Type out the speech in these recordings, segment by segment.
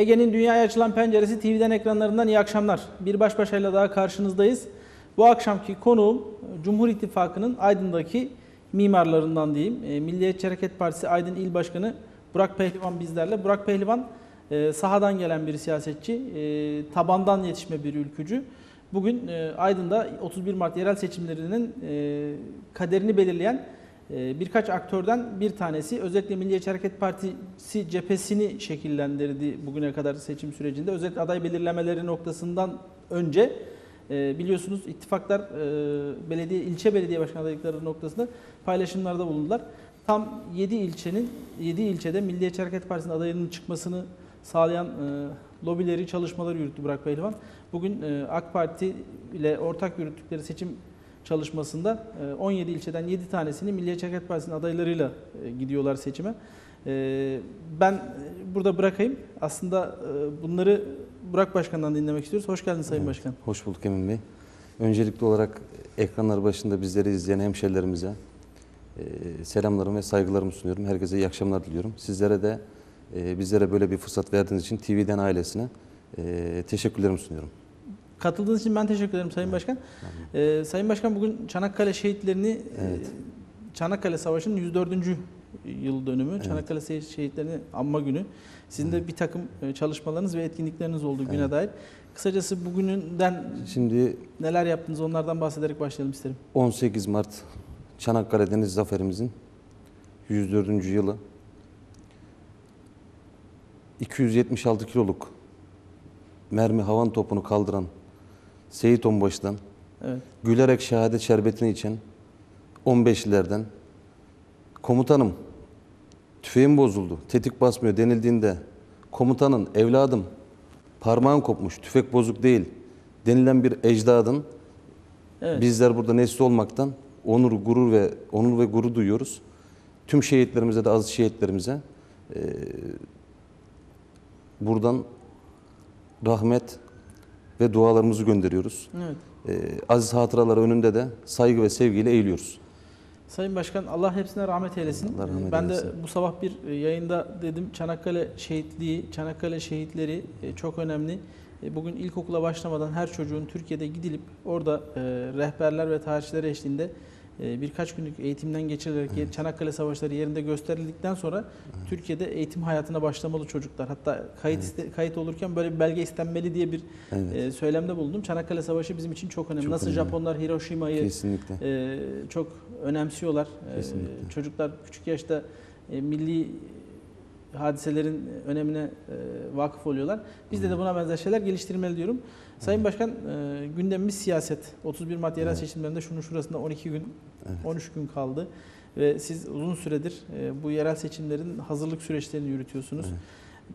Ege'nin dünyaya açılan penceresi TV'den ekranlarından iyi akşamlar. Bir baş başayla daha karşınızdayız. Bu akşamki konuğum Cumhur İttifakı'nın Aydın'daki mimarlarından diyeyim. E, Milliyetçi Hareket Partisi Aydın İl Başkanı Burak Pehlivan bizlerle. Burak Pehlivan e, sahadan gelen bir siyasetçi, e, tabandan yetişme bir ülkücü. Bugün e, Aydın'da 31 Mart yerel seçimlerinin kaderini belirleyen birkaç aktörden bir tanesi. Özellikle Milliyetçi Hareket Partisi cephesini şekillendirdi bugüne kadar seçim sürecinde. Özellikle aday belirlemeleri noktasından önce e, biliyorsunuz ittifaklar e, belediye ilçe belediye başkan adaylıkları noktasında paylaşımlarda bulundular. Tam 7 ilçenin 7 ilçede Milliyetçi Hareket Partisi'nin adayının çıkmasını sağlayan e, lobileri, çalışmaları yürüttü Burak Pehlivan. Bugün AK Parti ile ortak yürüttükleri seçim çalışmasında e, 17 ilçeden 7 tanesini Milliyetçi Hareket Partisi'nin adaylarıyla e, gidiyorlar seçime. E, Ben e, burada bırakayım. Aslında e, bunları Burak Başkan'dan dinlemek istiyoruz. Hoş geldiniz Sayın Evet, Başkan. Hoş bulduk Emin Bey. Öncelikli olarak ekranlar başında bizleri izleyen hemşerilerimize e, selamlarımı ve saygılarımı sunuyorum. Herkese iyi akşamlar diliyorum. Sizlere de e, bizlere böyle bir fırsat verdiğiniz için TV'den ailesine e, teşekkürlerimi sunuyorum. Katıldığınız için ben teşekkür ederim Sayın Başkan. Ee, Sayın Başkan bugün Çanakkale şehitlerini, Evet. e, Çanakkale Savaşı'nın 104. yıl dönümü, Çanakkale şeh- şehitlerini anma günü. Sizin de bir takım e, çalışmalarınız ve etkinlikleriniz oldu güne Evet. dair. Kısacası bugününden Şimdi neler yaptınız onlardan bahsederek başlayalım isterim. 18 Mart Çanakkale Deniz Zaferimizin 104. yılı 276 kiloluk mermi havan topunu kaldıran Seyit Onbaşı'dan Evet. gülerek şehadet şerbetini içen 15'lilerden komutanım tüfeğim bozuldu, tetik basmıyor denildiğinde komutanın evladım parmağın kopmuş, tüfek bozuk değil denilen bir ecdadın Evet. bizler burada nesli olmaktan onur, gurur ve onur ve gurur duyuyoruz. Tüm şehitlerimize de aziz şehitlerimize eee, buradan rahmet ve dualarımızı gönderiyoruz. Evet. Eee, aziz hatıraları önünde de saygı ve sevgiyle eğiliyoruz. Sayın Başkan Allah hepsine rahmet eylesin. Allah rahmet ben eylesin. de bu sabah bir e, yayında dedim Çanakkale şehitliği, Çanakkale şehitleri e, çok önemli. E, Bugün ilkokula başlamadan her çocuğun Türkiye'de gidilip orada e, rehberler ve tarihçiler eşliğinde e, birkaç günlük eğitimden geçirilerek Çanakkale Savaşları yerinde gösterildikten sonra Türkiye'de eğitim hayatına başlamalı çocuklar. Hatta kayıt iste- kayıt olurken böyle bir belge istenmeli diye bir Evet, e, söylemde bulundum. Çanakkale Savaşı bizim için çok önemli. Çok Nasıl önemli. Japonlar Hiroşima'yı kesinlikle. ee, çok önemsiyorlar. Ee, Kesinlikle. çocuklar küçük yaşta e, milli hadiselerin önemine e, vakıf oluyorlar. Bizde de buna benzer şeyler geliştirmeli diyorum. Sayın Başkan, e, gündemimiz siyaset. 31 Mart yerel Evet. seçimlerinde şunun şurasında 12 gün, Evet. 13 gün kaldı. Ve siz uzun süredir e, bu yerel seçimlerin hazırlık süreçlerini yürütüyorsunuz. Evet.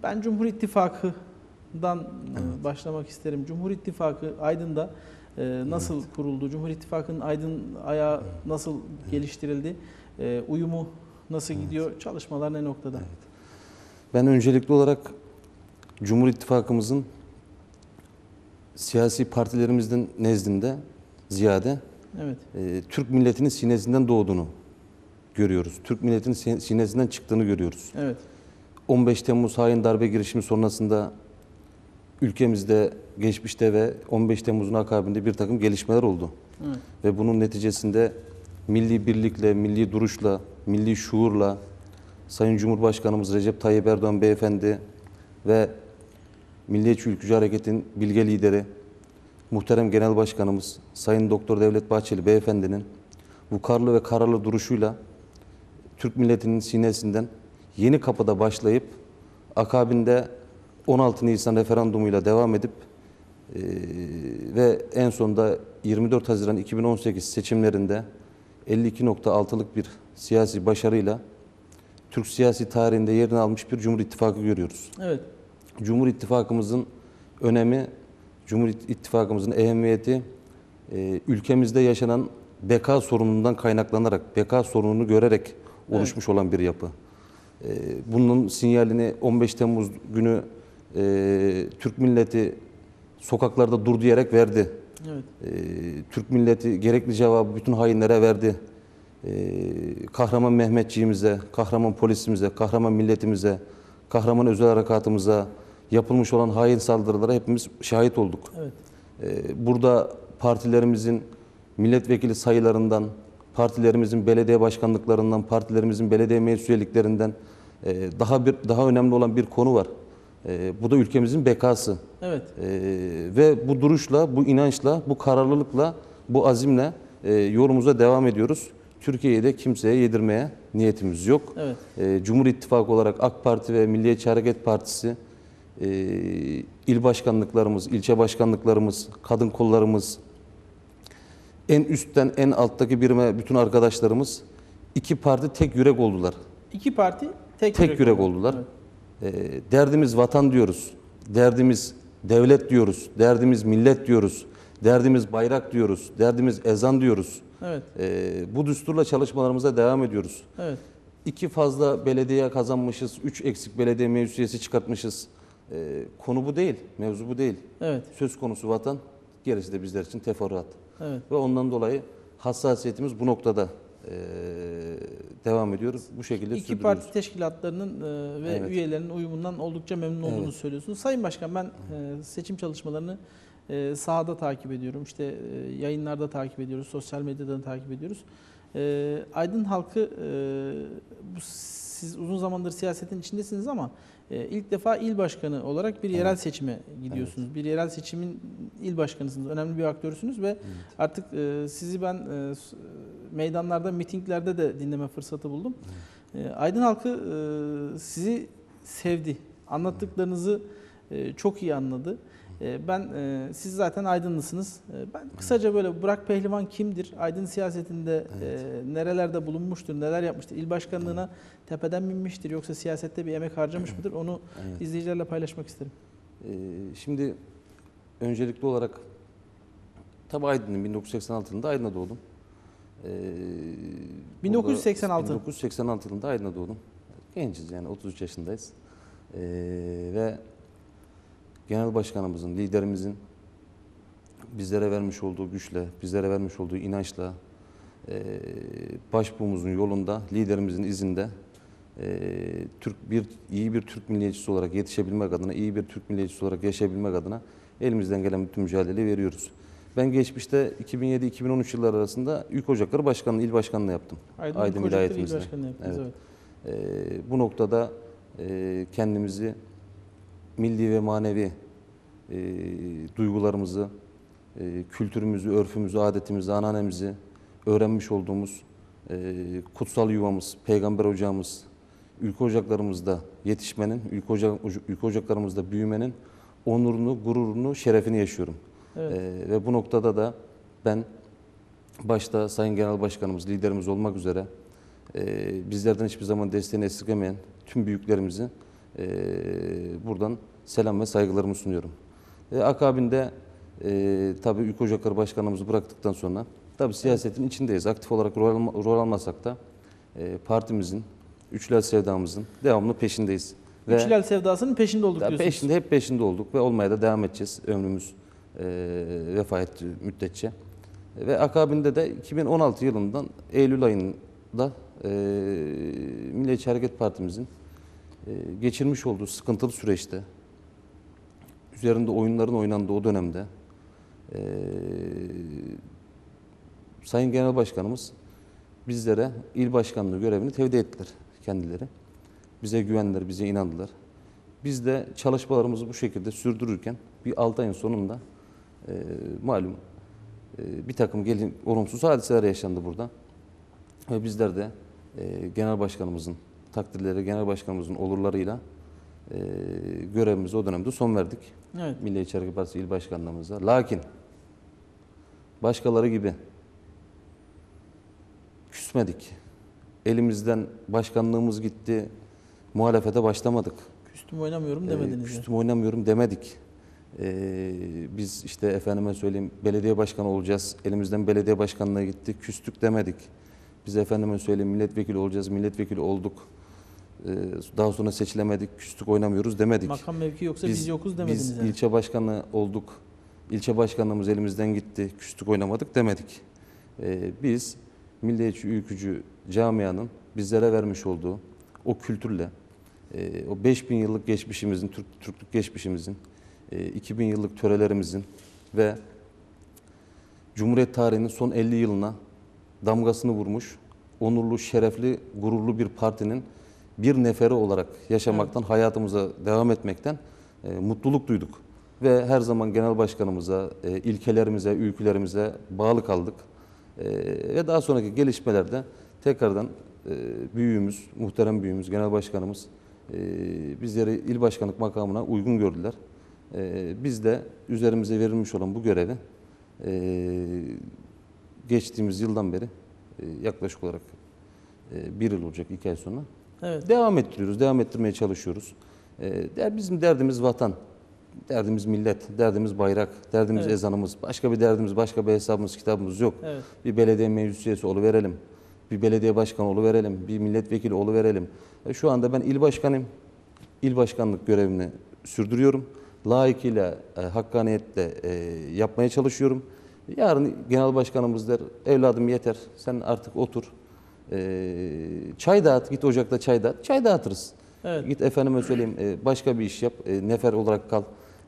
Ben Cumhur İttifakı'dan Evet. başlamak isterim. Cumhur İttifakı Aydın'da nasıl kuruldu? Cumhur İttifakı'nın Aydın ayağı nasıl geliştirildi? E, uyumu nasıl Evet. gidiyor? Çalışmalar ne noktada? Evet. Ben öncelikli olarak Cumhur İttifakımızın siyasi partilerimizin nezdinde ziyade Evet. e, Türk milletinin sinesinden doğduğunu görüyoruz. Türk milletinin sin- sinesinden çıktığını görüyoruz. Evet. 15 Temmuz hain darbe girişimi sonrasında ülkemizde geçmişte ve 15 Temmuz'un akabinde bir takım gelişmeler oldu. Evet. Ve bunun neticesinde milli birlikle, milli duruşla, milli şuurla Sayın Cumhurbaşkanımız Recep Tayyip Erdoğan Beyefendi ve Milliyetçi Ülkücü Hareket'in bilge lideri muhterem Genel Başkanımız Sayın Doktor Devlet Bahçeli Beyefendi'nin bu karlı ve kararlı duruşuyla Türk milletinin sinesinden yeni kapıda başlayıp akabinde 16 Nisan referandumuyla devam edip eee, ve en sonunda 24 Haziran 2018 seçimlerinde 52.6'lık bir siyasi başarıyla Türk siyasi tarihinde yerini almış bir Cumhur İttifakı görüyoruz. Evet. Cumhur İttifakımızın önemi, Cumhur İttifakımızın ehemmiyeti e, ülkemizde yaşanan beka sorunundan kaynaklanarak, beka sorununu görerek oluşmuş olan bir yapı. E, bunun sinyalini 15 Temmuz günü e, Türk milleti sokaklarda dur diyerek verdi. Evet. E, Türk milleti gerekli cevabı bütün hainlere verdi. E, kahraman Mehmetçiğimize, kahraman polisimize, kahraman milletimize, kahraman özel harekatımıza, yapılmış olan hain saldırılara hepimiz şahit olduk. Evet. Ee, Burada partilerimizin milletvekili sayılarından, partilerimizin belediye başkanlıklarından, partilerimizin belediye meclis üyeliklerinden e, daha bir daha önemli olan bir konu var. E, Bu da ülkemizin bekası. Evet. E, Ve bu duruşla, bu inançla, bu kararlılıkla, bu azimle yolumuza devam ediyoruz. Türkiye'yi de kimseye yedirmeye niyetimiz yok. Evet. E, Cumhur İttifakı olarak AK Parti ve Milliyetçi Hareket Partisi e, il başkanlıklarımız, ilçe başkanlıklarımız, kadın kollarımız, en üstten en alttaki birime bütün arkadaşlarımız iki parti tek yürek oldular. İki parti tek, Tek yürek oldu. oldular. Evet. E, derdimiz vatan diyoruz. Derdimiz devlet diyoruz. Derdimiz millet diyoruz. Derdimiz bayrak diyoruz. Derdimiz ezan diyoruz. Evet. E, bu düsturla çalışmalarımıza devam ediyoruz. Evet. İki fazla belediye kazanmışız, üç eksik belediye meclis üyesi çıkartmışız. Ee, konu bu değil, mevzu bu değil. Evet. Söz konusu vatan, gerisi de bizler için teferruat. Evet. Ve ondan dolayı hassasiyetimiz bu noktada ee, devam ediyoruz. Bu şekilde İki parti teşkilatlarının e, ve Evet. üyelerinin uyumundan oldukça memnun olduğunu Evet. söylüyorsunuz. Sayın Başkan ben e, seçim çalışmalarını e, sahada takip ediyorum. İşte e, yayınlarda takip ediyoruz, sosyal medyadan takip ediyoruz. E, Aydın halkı e, bu, siz uzun zamandır siyasetin içindesiniz ama e, ilk defa il başkanı olarak bir yerel seçime gidiyorsunuz. Bir yerel seçimin il başkanısınız. Önemli bir aktörsünüz ve artık e, sizi ben e, meydanlarda, mitinglerde de dinleme fırsatı buldum. E, Aydın halkı e, sizi sevdi. Anlattıklarınızı e, çok iyi anladı. E, Ben e, siz zaten Aydınlısınız. E, Ben kısaca böyle Burak Pehlivan kimdir? Aydın siyasetinde e, nerelerde bulunmuştur? Neler yapmıştır? İl başkanlığına tepeden binmiştir yoksa siyasette bir emek harcamış mıdır? Onu Evet. izleyicilerle paylaşmak isterim. Ee, şimdi öncelikli olarak tabi Aydın'ın 1986 yılında Aydın'da doğdum. Ee, 1986. burada 1986 yılında Aydın'da doğdum. Genciz yani 33 yaşındayız. Ee, ve genel başkanımızın, liderimizin bizlere vermiş olduğu güçle, bizlere vermiş olduğu inançla, e, başbuğumuzun yolunda, liderimizin izinde e, Türk bir iyi bir Türk milliyetçisi olarak yetişebilmek adına, iyi bir Türk milliyetçisi olarak yaşayabilmek adına elimizden gelen bütün mücadeleyi veriyoruz. Ben geçmişte 2007-2013 yılları arasında Yük Ocakları Başkanlığı, il başkanlığı yaptım. Aydın, Aydın vilayetimizde. Evet. Evet. Ee, bu noktada e, kendimizi milli ve manevi e, duygularımızı, e, kültürümüzü, örfümüzü, adetimizi, ananemizi öğrenmiş olduğumuz e, kutsal yuvamız, peygamber ocağımız, ülke ocaklarımızda yetişmenin, ülke, ocak, ülke ocaklarımızda büyümenin onurunu, gururunu, şerefini yaşıyorum. Evet. Ee, ve bu noktada da ben başta Sayın Genel Başkanımız, liderimiz olmak üzere e, bizlerden hiçbir zaman desteğini esirgemeyen tüm büyüklerimizi e, buradan selam ve saygılarımı sunuyorum. E, akabinde e, tabii Ülke Ocakları Başkanımızı bıraktıktan sonra tabii siyasetin içindeyiz. Aktif olarak rol, alma- rol almasak da e, partimizin, Üçler Sevdamızın devamlı peşindeyiz. Ve sevdasının peşinde olduk diyorsunuz. peşinde hep peşinde olduk ve olmaya da devam edeceğiz ömrümüz e, vefa ettiği müddetçe. Ve akabinde de 2016 yılından Eylül ayında e, Milliyetçi Hareket Partimizin geçirmiş olduğu sıkıntılı süreçte üzerinde oyunların oynandığı o dönemde e, Sayın Genel Başkanımız bizlere il başkanlığı görevini tevdi ettiler kendileri. Bize güvendiler, bize inandılar. Biz de çalışmalarımızı bu şekilde sürdürürken bir 6 ayın sonunda e, malum e, bir takım gelin, olumsuz hadiseler yaşandı burada. Ve bizler de e, genel başkanımızın takdirleri, genel başkanımızın olurlarıyla e, görevimize o dönemde son verdik. Evet. Milliyetçi Hareket Partisi il başkanlığımıza. Lakin başkaları gibi küsmedik. Elimizden başkanlığımız gitti, muhalefete başlamadık. Küstüm oynamıyorum Ee, demediniz. yani. küstüm oynamıyorum demedik. Ee, biz işte efendime söyleyeyim belediye başkanı olacağız. Elimizden belediye başkanlığı gitti. Küstük demedik. Biz efendime söyleyeyim milletvekili olacağız. Milletvekili olduk. Ee, daha sonra seçilemedik. Küstük oynamıyoruz demedik. Makam mevki yoksa biz, yokuz demediniz. Biz yani. ilçe başkanı olduk. İlçe başkanlığımız elimizden gitti. Küstük oynamadık demedik. Ee, biz milliyetçi ülkücü camianın bizlere vermiş olduğu o kültürle, e, o 5000 yıllık geçmişimizin, Türk, Türklük geçmişimizin, e, 2000 yıllık törelerimizin ve Cumhuriyet tarihinin son 50 yılına damgasını vurmuş, onurlu, şerefli, gururlu bir partinin bir neferi olarak yaşamaktan, hayatımıza devam etmekten e, mutluluk duyduk. Ve her zaman genel başkanımıza, e, ilkelerimize, ülkülerimize bağlı kaldık. E, ve daha sonraki gelişmelerde tekrardan e, büyüğümüz, muhterem büyüğümüz, genel başkanımız e, bizleri il başkanlık makamına uygun gördüler. E, biz de üzerimize verilmiş olan bu görevi e, geçtiğimiz yıldan beri e, yaklaşık olarak e, bir yıl olacak iki ay sonra Evet. devam ettiriyoruz, devam ettirmeye çalışıyoruz. E, der- bizim derdimiz vatan, derdimiz millet, derdimiz bayrak, derdimiz Evet. ezanımız, başka bir derdimiz, başka bir hesabımız, kitabımız yok. Evet. Bir belediye meclis üyesi verelim, bir belediye başkanı verelim, bir milletvekili verelim. E, şu anda ben il başkanıyım, il başkanlık görevini sürdürüyorum. Layıkıyla, e, hakkaniyetle e, yapmaya çalışıyorum. Yarın genel başkanımız der, evladım yeter, sen artık otur. E, çay dağıt, git ocakta çay dağıt, çay dağıtırız. Evet. Git efendime söyleyeyim, e, başka bir iş yap, e, nefer olarak kal.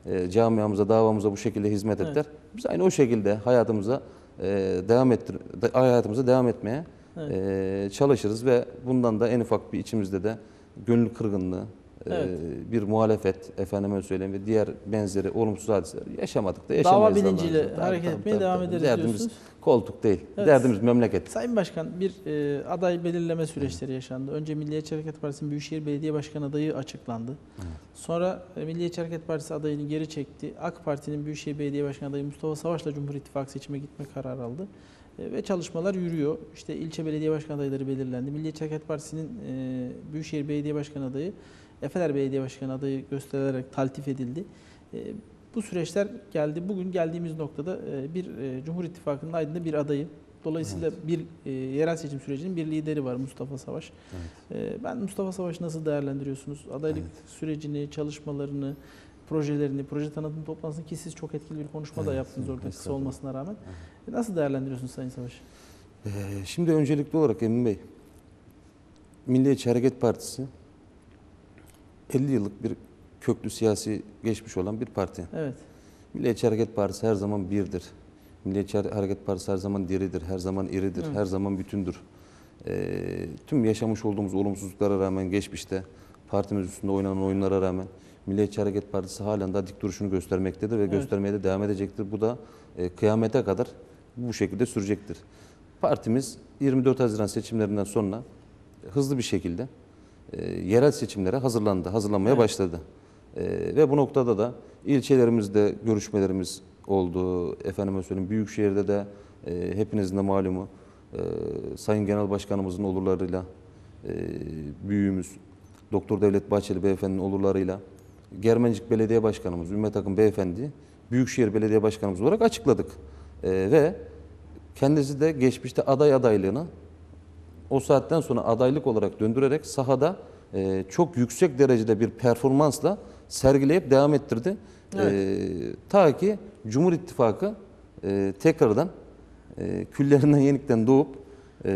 E, camiamıza, davamıza bu şekilde hizmet et Evet. der. Biz aynı o şekilde hayatımıza e, devam ettir, de- hayatımıza devam etmeye Evet. e, çalışırız ve bundan da en ufak bir içimizde de gönül kırgınlığı, e, Evet. bir muhalefet efendime söyleyeyim ve diğer benzeri olumsuz hadiseler yaşamadık da Dava yaşamayız. da bilinciyle izniyle. hareket Tabii, etmeye tabii, devam tabii. ederiz Derdimiz diyorsunuz. koltuk değil. Evet. Derdimiz memleket. Sayın Başkan bir e, aday belirleme süreçleri yaşandı. Önce Milliyetçi Hareket Partisi'nin Büyükşehir Belediye Başkanı adayı açıklandı. Sonra e, Milliyetçi Hareket Partisi adayını geri çekti. AK Parti'nin Büyükşehir Belediye Başkanı adayı Mustafa Savaş'la Cumhur İttifakı seçime gitme kararı aldı. E, ve çalışmalar yürüyor. İşte ilçe belediye başkan adayları belirlendi. Milliyetçi Hareket Partisi'nin e, Büyükşehir Belediye Başkanı adayı Efeler Belediye Başkanı adayı gösterilerek taltif edildi. E, bu süreçler geldi. Bugün geldiğimiz noktada e, bir e, Cumhur İttifakı'nın aydında bir adayı. Dolayısıyla bir e, yerel seçim sürecinin bir lideri var Mustafa Savaş. E, ben Mustafa Savaş'ı nasıl değerlendiriyorsunuz? Adaylık sürecini, çalışmalarını, projelerini, proje tanıtım toplantısını ki siz çok etkili bir konuşma da Evet, yaptınız orada kısa olmasına rağmen. E, nasıl değerlendiriyorsunuz Sayın Savaş? Ee, Şimdi öncelikli olarak Emin Bey, Milliyetçi Hareket Partisi 50 yıllık bir köklü siyasi geçmiş olan bir parti. Evet. Milliyetçi Hareket Partisi her zaman birdir. Milliyetçi Hareket Partisi her zaman diridir, her zaman iridir, Evet. her zaman bütündür. Ee, tüm yaşamış olduğumuz olumsuzluklara rağmen geçmişte, partimiz üstünde oynanan oyunlara rağmen Milliyetçi Hareket Partisi halen daha dik duruşunu göstermektedir ve Evet. göstermeye de devam edecektir. Bu da e, kıyamete kadar bu şekilde sürecektir. Partimiz 24 Haziran seçimlerinden sonra hızlı bir şekilde e, yerel seçimlere hazırlandı, hazırlanmaya Evet. başladı. E, ve bu noktada da ilçelerimizde görüşmelerimiz oldu. Efendime söyleyeyim Büyükşehir'de de e, hepinizin de malumu e, Sayın Genel Başkanımızın olurlarıyla e, büyüğümüz Doktor Devlet Bahçeli Beyefendi'nin olurlarıyla Germencik Belediye Başkanımız Ümmet Akın Beyefendi Büyükşehir Belediye Başkanımız olarak açıkladık. E, ve kendisi de geçmişte aday adaylığını o saatten sonra adaylık olarak döndürerek sahada e, çok yüksek derecede bir performansla sergileyip devam ettirdi. E, ta ki Cumhur İttifakı e, tekrardan e, küllerinden yenikten doğup e,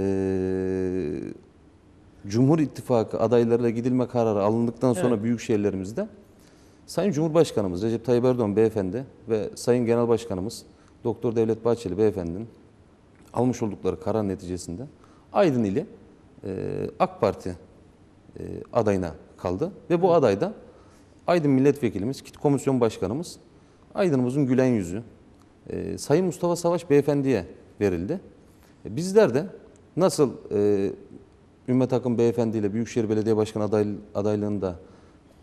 Cumhur İttifakı adaylarıyla gidilme kararı alındıktan sonra Evet. büyük şehirlerimizde Sayın Cumhurbaşkanımız Recep Tayyip Erdoğan Beyefendi ve Sayın Genel Başkanımız Doktor Devlet Bahçeli Beyefendi'nin almış oldukları karar neticesinde Aydın ili e, AK Parti e, adayına kaldı ve bu adayda Aydın Milletvekilimiz, Kit Komisyon Başkanımız, Aydın'ımızın gülen yüzü e, Sayın Mustafa Savaş Beyefendi'ye verildi. E, bizler de nasıl e, Ümmet Akın Beyefendi ile Büyükşehir Belediye Başkanı aday, adaylığında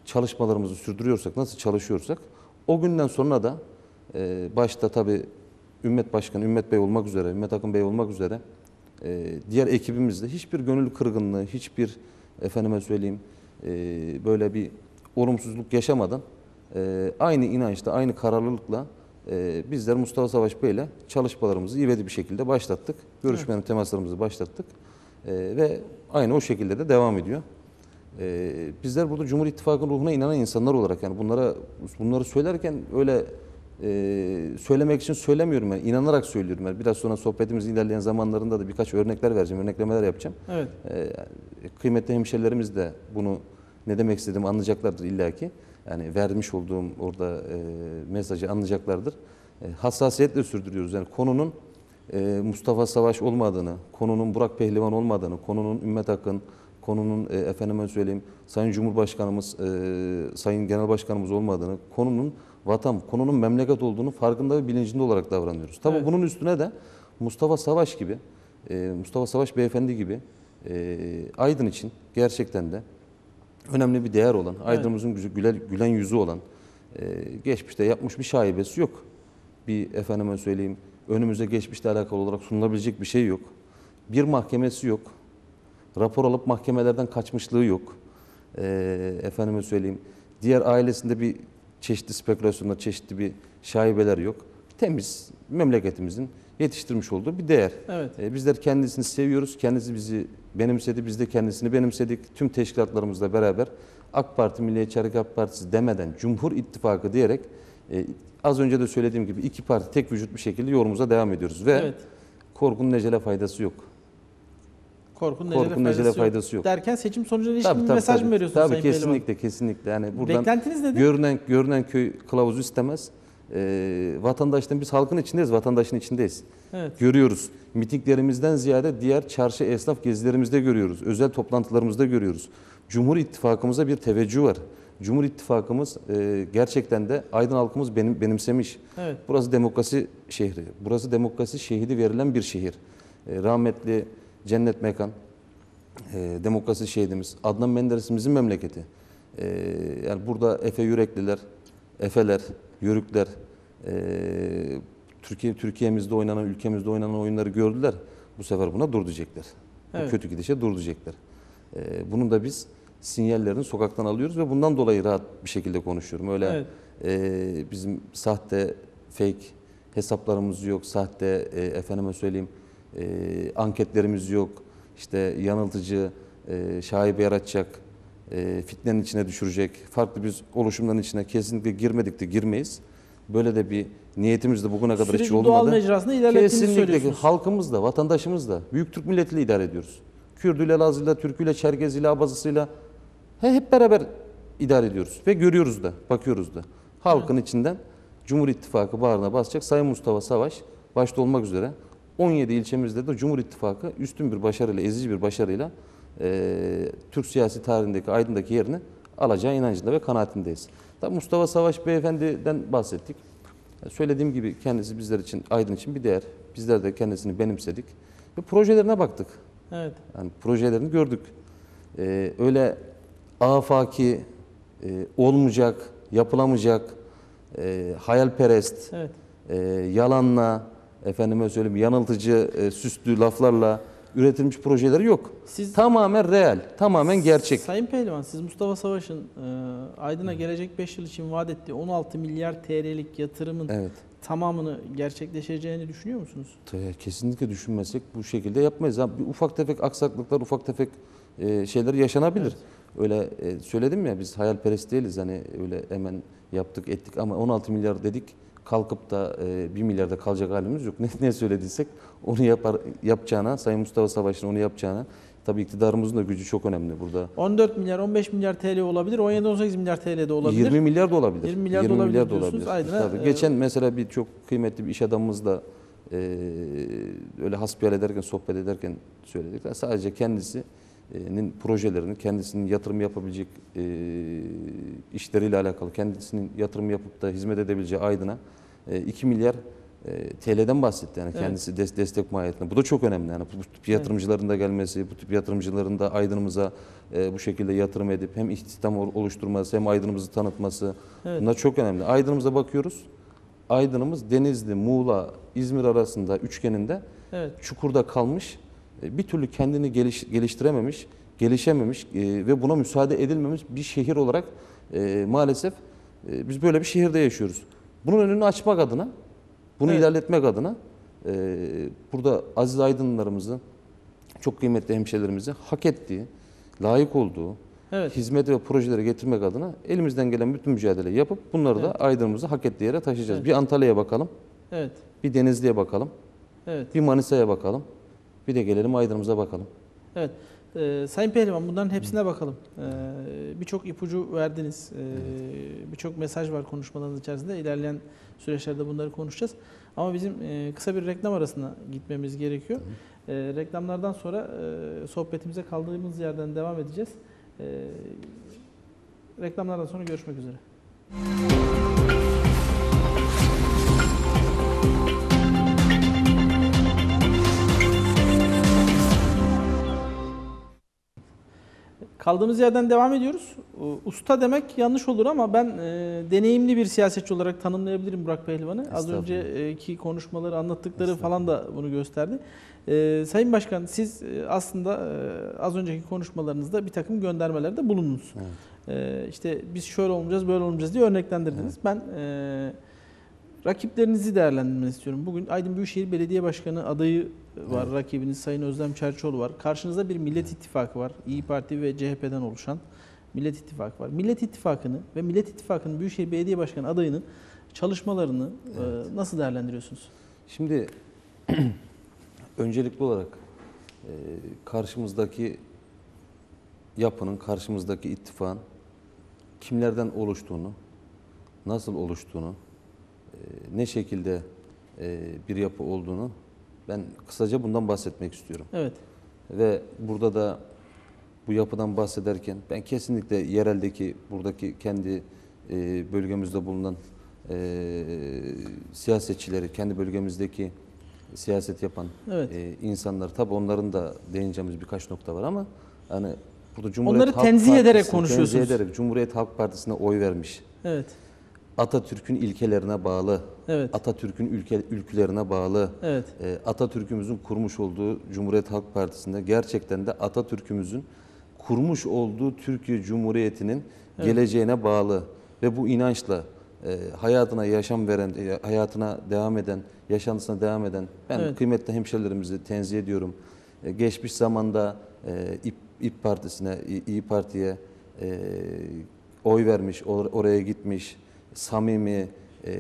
çalışmalarımızı sürdürüyorsak, nasıl çalışıyorsak o günden sonra da e, başta tabii Ümmet Başkanı, Ümmet Bey olmak üzere, Ümmet Akın Bey olmak üzere e, diğer ekibimizde hiçbir gönül kırgınlığı, hiçbir efendime söyleyeyim e, böyle bir olumsuzluk yaşamadan e, aynı inançta, aynı kararlılıkla e, bizler Mustafa Savaş Bey ile çalışmalarımızı ivedi bir şekilde başlattık. Görüşmenin temaslarımızı başlattık. E, ve aynı o şekilde de devam ediyor. Ee, bizler burada Cumhur İttifakı'nın ruhuna inanan insanlar olarak yani bunlara bunları söylerken öyle e, söylemek için söylemiyorum yani inanarak söylüyorum. Yani biraz sonra sohbetimizin ilerleyen zamanlarında da birkaç örnekler vereceğim, örneklemeler yapacağım. Evet. Ee, kıymetli hemşerilerimiz de bunu ne demek istediğimi anlayacaklardır illaki. Yani vermiş olduğum orada e, mesajı anlayacaklardır. E, hassasiyetle sürdürüyoruz. Yani konunun e, Mustafa Savaş olmadığını, konunun Burak Pehlivan olmadığını, konunun Ümmet Akın, konunun e, efendime söyleyeyim Sayın Cumhurbaşkanımız, e, Sayın Genel Başkanımız olmadığını, konunun vatan, konunun memleket olduğunu farkında ve bilincinde olarak davranıyoruz. Tabii Evet. bunun üstüne de Mustafa Savaş gibi, e, Mustafa Savaş beyefendi gibi e, Aydın için gerçekten de önemli bir değer olan, Aydın'ımızın güzel, gülen, gülen yüzü olan, e, geçmişte yapmış bir şaibesi yok. Bir efendime söyleyeyim, önümüze geçmişle alakalı olarak sunulabilecek bir şey yok. Bir mahkemesi yok. Rapor alıp mahkemelerden kaçmışlığı yok. Efendime söyleyeyim, diğer ailesinde bir çeşitli spekülasyonlar, çeşitli bir şaibeler yok. Temiz, memleketimizin yetiştirmiş olduğu bir değer. Evet. E, bizler kendisini seviyoruz. Kendisi bizi benimsedi. Biz de kendisini benimsedik. Tüm teşkilatlarımızla beraber AK Parti, Milliyetçi Hareket Partisi demeden Cumhur İttifakı diyerek e, az önce de söylediğim gibi iki parti tek vücut bir şekilde yolumuza devam ediyoruz. Ve Evet. korkunun necele faydası yok. Korkunun, Korkunun necele faydası, faydası yok. Derken seçim sonucuna ilişkin bir mesaj mı veriyorsunuz Tabii Sayın Pehlivan? kesinlikle kesinlikle. Yani buradan Beklentiniz nedir? görünen görünen köy kılavuzu istemez. E, vatandaştan biz halkın içindeyiz, vatandaşın içindeyiz. Evet. Görüyoruz. Mitinglerimizden ziyade diğer çarşı esnaf gezilerimizde görüyoruz. Özel toplantılarımızda görüyoruz. Cumhur İttifakımıza bir teveccüh var. Cumhur İttifakımız e, gerçekten de Aydın halkımız benim, benimsemiş. Evet. Burası demokrasi şehri. Burası demokrasi şehidi verilen bir şehir. E, rahmetli Cennet Mekan, e, demokrasi şehidimiz, Adnan Menderes'imizin memleketi. E, yani burada Efe Yürekliler, Efeler, Yörükler, e, Türkiye Türkiye'mizde oynanan, ülkemizde oynanan oyunları gördüler. Bu sefer buna dur diyecekler. Evet. Bu kötü gidişe dur diyecekler. E, bunun da biz sinyallerini sokaktan alıyoruz ve bundan dolayı rahat bir şekilde konuşuyorum. Öyle Evet. e, bizim sahte, fake hesaplarımız yok, sahte e, efendime söyleyeyim e, anketlerimiz yok. İşte yanıltıcı, e, şaibe yaratacak, e, fitnenin içine düşürecek, farklı bir oluşumların içine kesinlikle girmedik de girmeyiz. Böyle de bir niyetimiz de bugüne kadar hiç Süreci olmadı. doğal mecrasında ilerlettiğinizi Kesinlikle söylüyorsunuz. halkımız da, vatandaşımız da, Büyük Türk milletiyle idare ediyoruz. Kürdüyle, Lazıyla, Türküyle, Çerkeziyle, Abazısıyla he, hep beraber idare ediyoruz ve görüyoruz da, bakıyoruz da. Halkın içinden Cumhur İttifakı bağrına basacak Sayın Mustafa Savaş başta olmak üzere 17 ilçemizde de Cumhur İttifakı üstün bir başarıyla, ezici bir başarıyla eee, Türk siyasi tarihindeki, aydındaki yerini alacağı inancında ve kanaatindeyiz. Tabii Mustafa Savaş beyefendiden bahsettik. Söylediğim gibi kendisi bizler için, Aydın için bir değer. Bizler de kendisini benimsedik. Ve projelerine baktık. Evet. Yani projelerini gördük. Ee, öyle afaki, e, olmayacak, yapılamayacak, e, hayalperest, Evet. e, yalanla, efendime söyleyeyim yanıltıcı, e, süslü laflarla üretilmiş projeleri yok. Siz Tamamen real, tamamen gerçek. Sayın Pehlivan siz Mustafa Savaş'ın e, Aydın'a gelecek 5 yıl için vaat ettiği 16 milyar TL'lik yatırımın Evet. tamamını gerçekleşeceğini düşünüyor musunuz? Kesinlikle düşünmesek bu şekilde yapmayız. Ha, bir ufak tefek aksaklıklar, ufak tefek e, şeyler yaşanabilir. Öyle e, söyledim ya biz hayalperest değiliz. Hani öyle hemen yaptık ettik ama 16 milyar dedik kalkıp da e, 1 milyarda kalacak halimiz yok. Ne, ne söylediysek onu yapar, yapacağına, Sayın Mustafa Savaş'ın onu yapacağına tabii iktidarımızın da gücü çok önemli burada. 14 milyar, 15 milyar TL olabilir, 17-18 milyar TL de olabilir. 20 milyar da olabilir. 20 milyar da olabilir diyorsunuz. Aydın'a, Tabii. e, Geçen mesela bir çok kıymetli bir iş adamımızla e, öyle hasbihal ederken, sohbet ederken söyledik. Sadece kendisinin projelerini, kendisinin yatırım yapabilecek e, işleriyle alakalı, kendisinin yatırım yapıp da hizmet edebileceği Aydın'a e, 2 milyar e, TL'den bahsetti yani Evet. kendisi des- destek mahiyetinde. Bu da çok önemli yani bu tip yatırımcıların da gelmesi, bu tip yatırımcıların da Aydın'ımıza e, bu şekilde yatırım edip hem istihdam ol- oluşturması hem Aydın'ımızı tanıtması Evet. bunlar çok önemli. Aydın'ımıza bakıyoruz. Aydın'ımız Denizli, Muğla, İzmir arasında üçgeninde Evet. çukurda kalmış, bir türlü kendini geliş, geliştirememiş, gelişememiş e, ve buna müsaade edilmemiş bir şehir olarak e, maalesef e, biz böyle bir şehirde yaşıyoruz. Bunun önünü açmak adına, bunu Evet. ilerletmek adına e, burada aziz aydınlarımızı, çok kıymetli hemşehrilerimizi hak ettiği, layık olduğu Evet. hizmet ve projelere getirmek adına elimizden gelen bütün mücadeleyi yapıp bunları da Evet. Aydın'ımızı hak ettiği yere taşıyacağız. Evet. Bir Antalya'ya bakalım, Evet. bir Denizli'ye bakalım, Evet. bir Manisa'ya bakalım, bir de gelelim Aydın'ımıza bakalım. Evet. Ee, Sayın Pehlivan bunların hepsine bakalım. Ee, birçok ipucu verdiniz. Ee, birçok mesaj var konuşmalarınız içerisinde. İlerleyen süreçlerde bunları konuşacağız. Ama bizim e, kısa bir reklam arasına gitmemiz gerekiyor. Ee, reklamlardan sonra e, sohbetimize kaldığımız yerden devam edeceğiz. Ee, reklamlardan sonra görüşmek üzere. Kaldığımız yerden devam ediyoruz. Usta demek yanlış olur ama ben e, deneyimli bir siyasetçi olarak tanımlayabilirim Burak Pehlivan'ı. Az önceki konuşmaları, anlattıkları falan da bunu gösterdi. E, Sayın Başkan siz e, aslında e, az önceki konuşmalarınızda bir takım göndermelerde bulundunuz. Evet. E, işte biz şöyle olmayacağız, böyle olmayacağız diye örneklendirdiniz. Ben e, rakiplerinizi değerlendirmeni istiyorum. Bugün Aydın Büyükşehir Belediye Başkanı adayı var. Evet. Rakibiniz Sayın Özlem Çerçoğlu var. Karşınızda bir Millet İttifakı var. İyi Parti ve CHP'den oluşan Millet İttifakı var. Millet İttifakı'nı ve Millet İttifakı'nın Büyükşehir Belediye Başkanı adayının çalışmalarını e, nasıl değerlendiriyorsunuz? Şimdi öncelikli olarak e, karşımızdaki yapının, karşımızdaki ittifakın kimlerden oluştuğunu, nasıl oluştuğunu, e, ne şekilde e, bir yapı olduğunu ben kısaca bundan bahsetmek istiyorum. Evet. Ve burada da bu yapıdan bahsederken ben kesinlikle yereldeki, buradaki kendi e, bölgemizde bulunan e, siyasetçileri, kendi bölgemizdeki siyaset yapan Evet. e, insanlar, tabii onların da değineceğimiz birkaç nokta var ama hani burada Onları Halk tenzih ederek Partisi'ne, konuşuyorsunuz. Tenzih ederek Cumhuriyet Halk Partisi'ne oy vermiş. Evet. Atatürk'ün ilkelerine bağlı, Evet. Atatürk'ün ülke, ülkülerine bağlı, Evet. e, Atatürk'ümüzün kurmuş olduğu Cumhuriyet Halk Partisi'nde gerçekten de Atatürk'ümüzün kurmuş olduğu Türkiye Cumhuriyeti'nin Evet. geleceğine bağlı ve bu inançla e, hayatına yaşam veren, e, hayatına devam eden, yaşantısına devam eden ben Evet. kıymetli hemşerilerimizi tenzih ediyorum. E, geçmiş zamanda e, İP, İP Partisi'ne, İyi Parti'ye e, oy vermiş, or- oraya gitmiş, samimi e,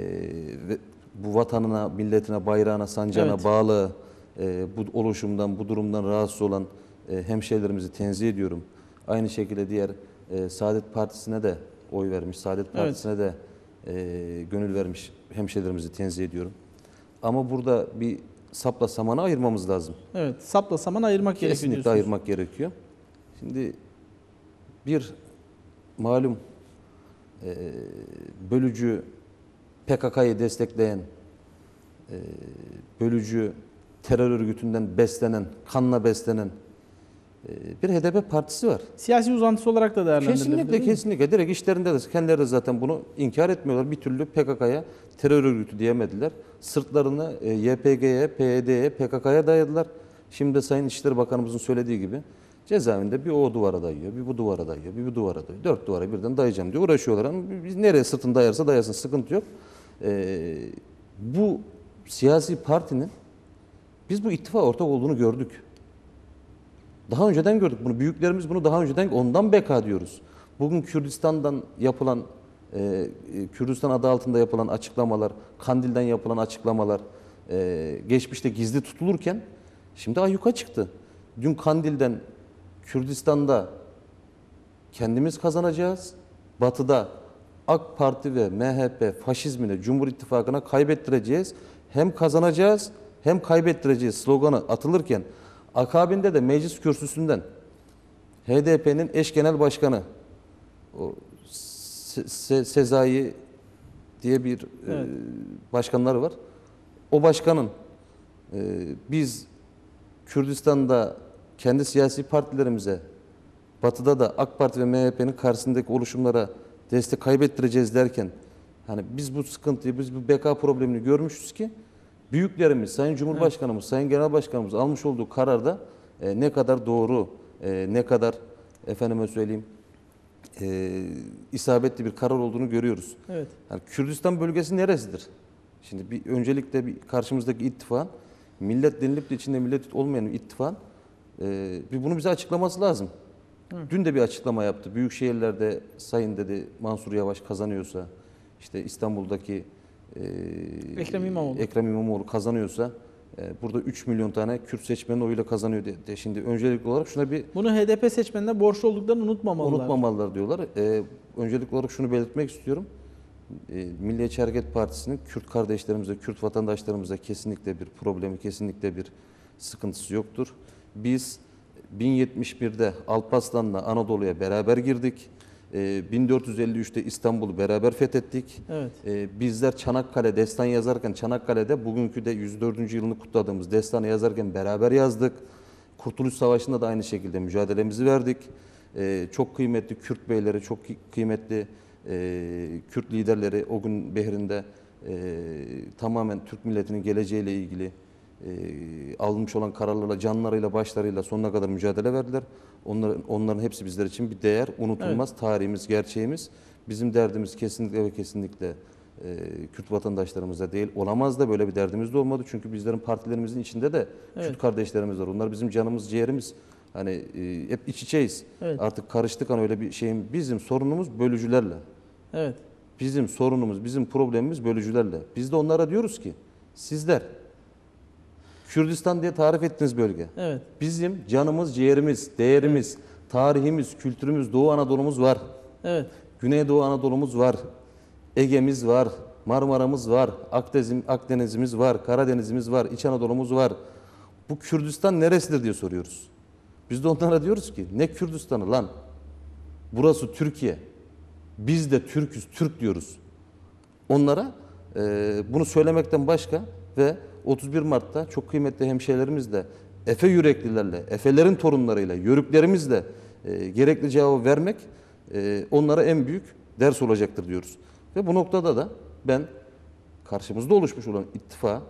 ve bu vatanına, milletine, bayrağına, sancağına Evet. bağlı e, bu oluşumdan, bu durumdan rahatsız olan e, hemşehrilerimizi tenzih ediyorum. Aynı şekilde diğer e, Saadet Partisi'ne de oy vermiş, Saadet Evet. Partisi'ne de e, gönül vermiş hemşehrilerimizi tenzih ediyorum. Ama burada bir sapla samanı ayırmamız lazım. Evet. Sapla saman ayırmak gerekiyor Kesinlikle ayırmak gerekiyor. Şimdi bir malum e, bölücü PKK'yı destekleyen, e, bölücü terör örgütünden beslenen, kanla beslenen e, bir HDP partisi var. Siyasi uzantısı olarak da değerlendirilebilir. Kesinlikle kesinlikle direkt işlerinde de kendileri de zaten bunu inkar etmiyorlar. Bir türlü PKK'ya terör örgütü diyemediler. Sırtlarını e, YPG'ye, PYD'ye, PKK'ya dayadılar. Şimdi de Sayın İçişleri Bakanımızın söylediği gibi cezaevinde bir o duvara dayıyor, bir bu duvara dayıyor, bir bu duvara dayıyor. Dört duvara birden dayayacağım diyor. Uğraşıyorlar ama biz nereye sırtını dayarsa dayasın sıkıntı yok. E, bu siyasi partinin biz bu ittifak ortak olduğunu gördük. Daha önceden gördük bunu. Büyüklerimiz bunu daha önceden ondan beka diyoruz. Bugün Kürdistan'dan yapılan e, e, Kürdistan adı altında yapılan açıklamalar, Kandil'den yapılan açıklamalar e, geçmişte gizli tutulurken şimdi ayyuka çıktı. Dün Kandil'den Kürdistan'da kendimiz kazanacağız. Batı'da AK Parti ve MHP faşizmine, Cumhur İttifakı'na kaybettireceğiz. Hem kazanacağız hem kaybettireceğiz sloganı atılırken akabinde de meclis kürsüsünden HDP'nin eş genel başkanı o Se- Se- Sezai diye bir Evet. e, başkanları var. O başkanın e, biz Kürdistan'da kendi siyasi partilerimize Batı'da da AK Parti ve MHP'nin karşısındaki oluşumlara destek kaybettireceğiz derken hani biz bu sıkıntıyı, biz bu beka problemini görmüşüz ki büyüklerimiz, Sayın Cumhurbaşkanımız, Sayın Genel Başkanımız almış olduğu kararda e, ne kadar doğru, e, ne kadar efendime söyleyeyim e, isabetli bir karar olduğunu görüyoruz. Evet. Yani Kürdistan bölgesi neresidir? Şimdi bir öncelikle bir karşımızdaki ittifak, millet denilip de içinde millet olmayan bir ittifak, e, bir bunu bize açıklaması lazım. Dün de bir açıklama yaptı. Büyük şehirlerde sayın dedi Mansur Yavaş kazanıyorsa, işte İstanbul'daki e, Ekrem İmamoğlu. Ekrem İmamoğlu kazanıyorsa e, burada 3 milyon tane Kürt seçmenin oyuyla kazanıyor diye. De şimdi öncelikli olarak şuna bir Bunu HDP seçmenine borçlu olduklarını unutmamalılar. unutmamalılar diyorlar. E, öncelikli olarak şunu belirtmek istiyorum. E, Milliyetçi Hareket Partisi'nin Kürt kardeşlerimize, Kürt vatandaşlarımıza kesinlikle bir problemi, kesinlikle bir sıkıntısı yoktur. Biz 1071'de Alparslan'la Anadolu'ya beraber girdik. E, 1453'te İstanbul'u beraber fethettik. Evet. Ee, bizler Çanakkale destan yazarken Çanakkale'de bugünkü de 104. yılını kutladığımız destanı yazarken beraber yazdık. Kurtuluş Savaşı'nda da aynı şekilde mücadelemizi verdik. Ee, çok kıymetli Kürt beyleri, çok kı- kıymetli e, Kürt liderleri o gün Behrin'de e, tamamen Türk milletinin geleceğiyle ilgili e, alınmış olan kararlarla, canlarıyla, başlarıyla sonuna kadar mücadele verdiler. Onların, onların hepsi bizler için bir değer, unutulmaz tarihimiz, gerçeğimiz. Bizim derdimiz kesinlikle ve kesinlikle e, Kürt vatandaşlarımızda değil. Olamaz da böyle bir derdimiz de olmadı. Çünkü bizlerin partilerimizin içinde de Evet. Kürt kardeşlerimiz var. Onlar bizim canımız, ciğerimiz. Hani e, hep iç içeyiz. Evet. Artık karıştık hani öyle bir şeyin. Bizim sorunumuz bölücülerle. Evet. Bizim sorunumuz, bizim problemimiz bölücülerle. Biz de onlara diyoruz ki sizler Kürdistan diye tarif ettiğiniz bölge. Evet. Bizim canımız, ciğerimiz, değerimiz, tarihimiz, kültürümüz, Doğu Anadolu'muz var. Evet. Güneydoğu Anadolu'muz var. Ege'miz var. Marmara'mız var. Akdeniz, Akdeniz'imiz var. Karadeniz'imiz var. İç Anadolu'muz var. Bu Kürdistan neresidir diye soruyoruz. Biz de onlara diyoruz ki ne Kürdistan'ı lan? Burası Türkiye. Biz de Türküz, Türk diyoruz. Onlara e, bunu söylemekten başka ve 31 Mart'ta çok kıymetli hemşehrilerimizle, Efe yüreklilerle, Efelerin torunlarıyla, yörüklerimizle e, gerekli cevabı vermek e, onlara en büyük ders olacaktır diyoruz. Ve bu noktada da ben karşımızda oluşmuş olan ittifa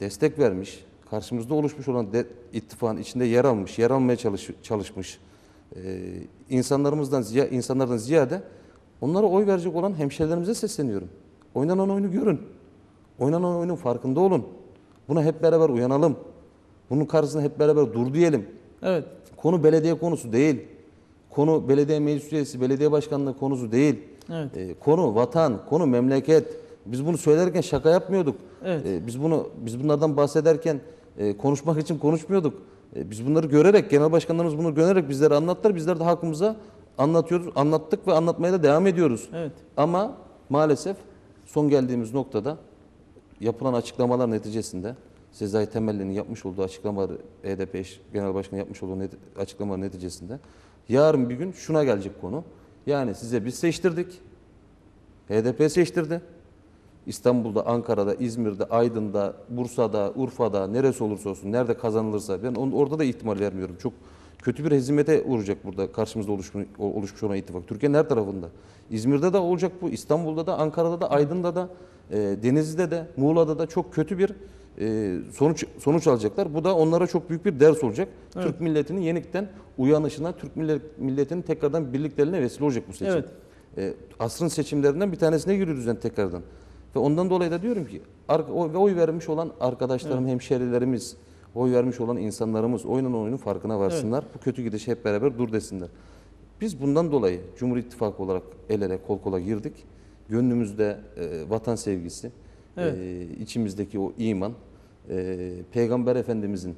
destek vermiş, karşımızda oluşmuş olan de, ittifakın içinde yer almış, yer almaya çalış, çalışmış e, insanlarımızdan ziya, insanlardan ziyade onlara oy verecek olan hemşehrilerimize sesleniyorum. Oynanan oyunu görün. Oynanan oyunun farkında olun. Buna hep beraber uyanalım. Bunun karşısında hep beraber dur diyelim. Evet. Konu belediye konusu değil. Konu belediye meclis üyesi, belediye başkanlığı konusu değil. Evet. Ee, konu vatan, konu memleket. Biz bunu söylerken şaka yapmıyorduk. Evet. Ee, biz bunu biz bunlardan bahsederken e, konuşmak için konuşmuyorduk. E, biz bunları görerek, genel başkanlarımız bunu görerek bizlere anlattılar. Bizler de halkımıza anlatıyoruz, anlattık ve anlatmaya da devam ediyoruz. Evet. Ama maalesef son geldiğimiz noktada yapılan açıklamalar neticesinde Sezai Temelli'nin yapmış olduğu açıklamaları HDP eş Genel Başkanı yapmış olduğu açıklamalar neticesinde yarın bir gün şuna gelecek konu. Yani size biz seçtirdik. HDP seçtirdi. İstanbul'da, Ankara'da, İzmir'de, Aydın'da, Bursa'da, Urfa'da neresi olursa olsun nerede kazanılırsa ben on- orada da ihtimal vermiyorum. Çok kötü bir hezimete uğrayacak burada karşımızda oluşmuş, oluşmuş olan ittifak. Türkiye'nin her tarafında. İzmir'de de olacak bu, İstanbul'da da, Ankara'da da, Aydın'da da, e, Denizli'de de, Muğla'da da çok kötü bir e, sonuç sonuç alacaklar. Bu da onlara çok büyük bir ders olacak. Evet. Türk milletinin yenikten uyanışına, Türk millet, milletinin tekrardan birliklerine vesile olacak bu seçim. Evet. E, asrın seçimlerinden bir tanesine giriyoruz yani tekrardan. Ve ondan dolayı da diyorum ki ve oy vermiş olan arkadaşlarım, hemşerilerimiz, oy vermiş olan insanlarımız oyunun oyunun farkına varsınlar. Bu kötü gidişe hep beraber dur desinler. Biz bundan dolayı Cumhur İttifakı olarak el ele kol kola girdik. Gönlümüzde e, vatan sevgisi, Evet. e, içimizdeki o iman, e, Peygamber Efendimizin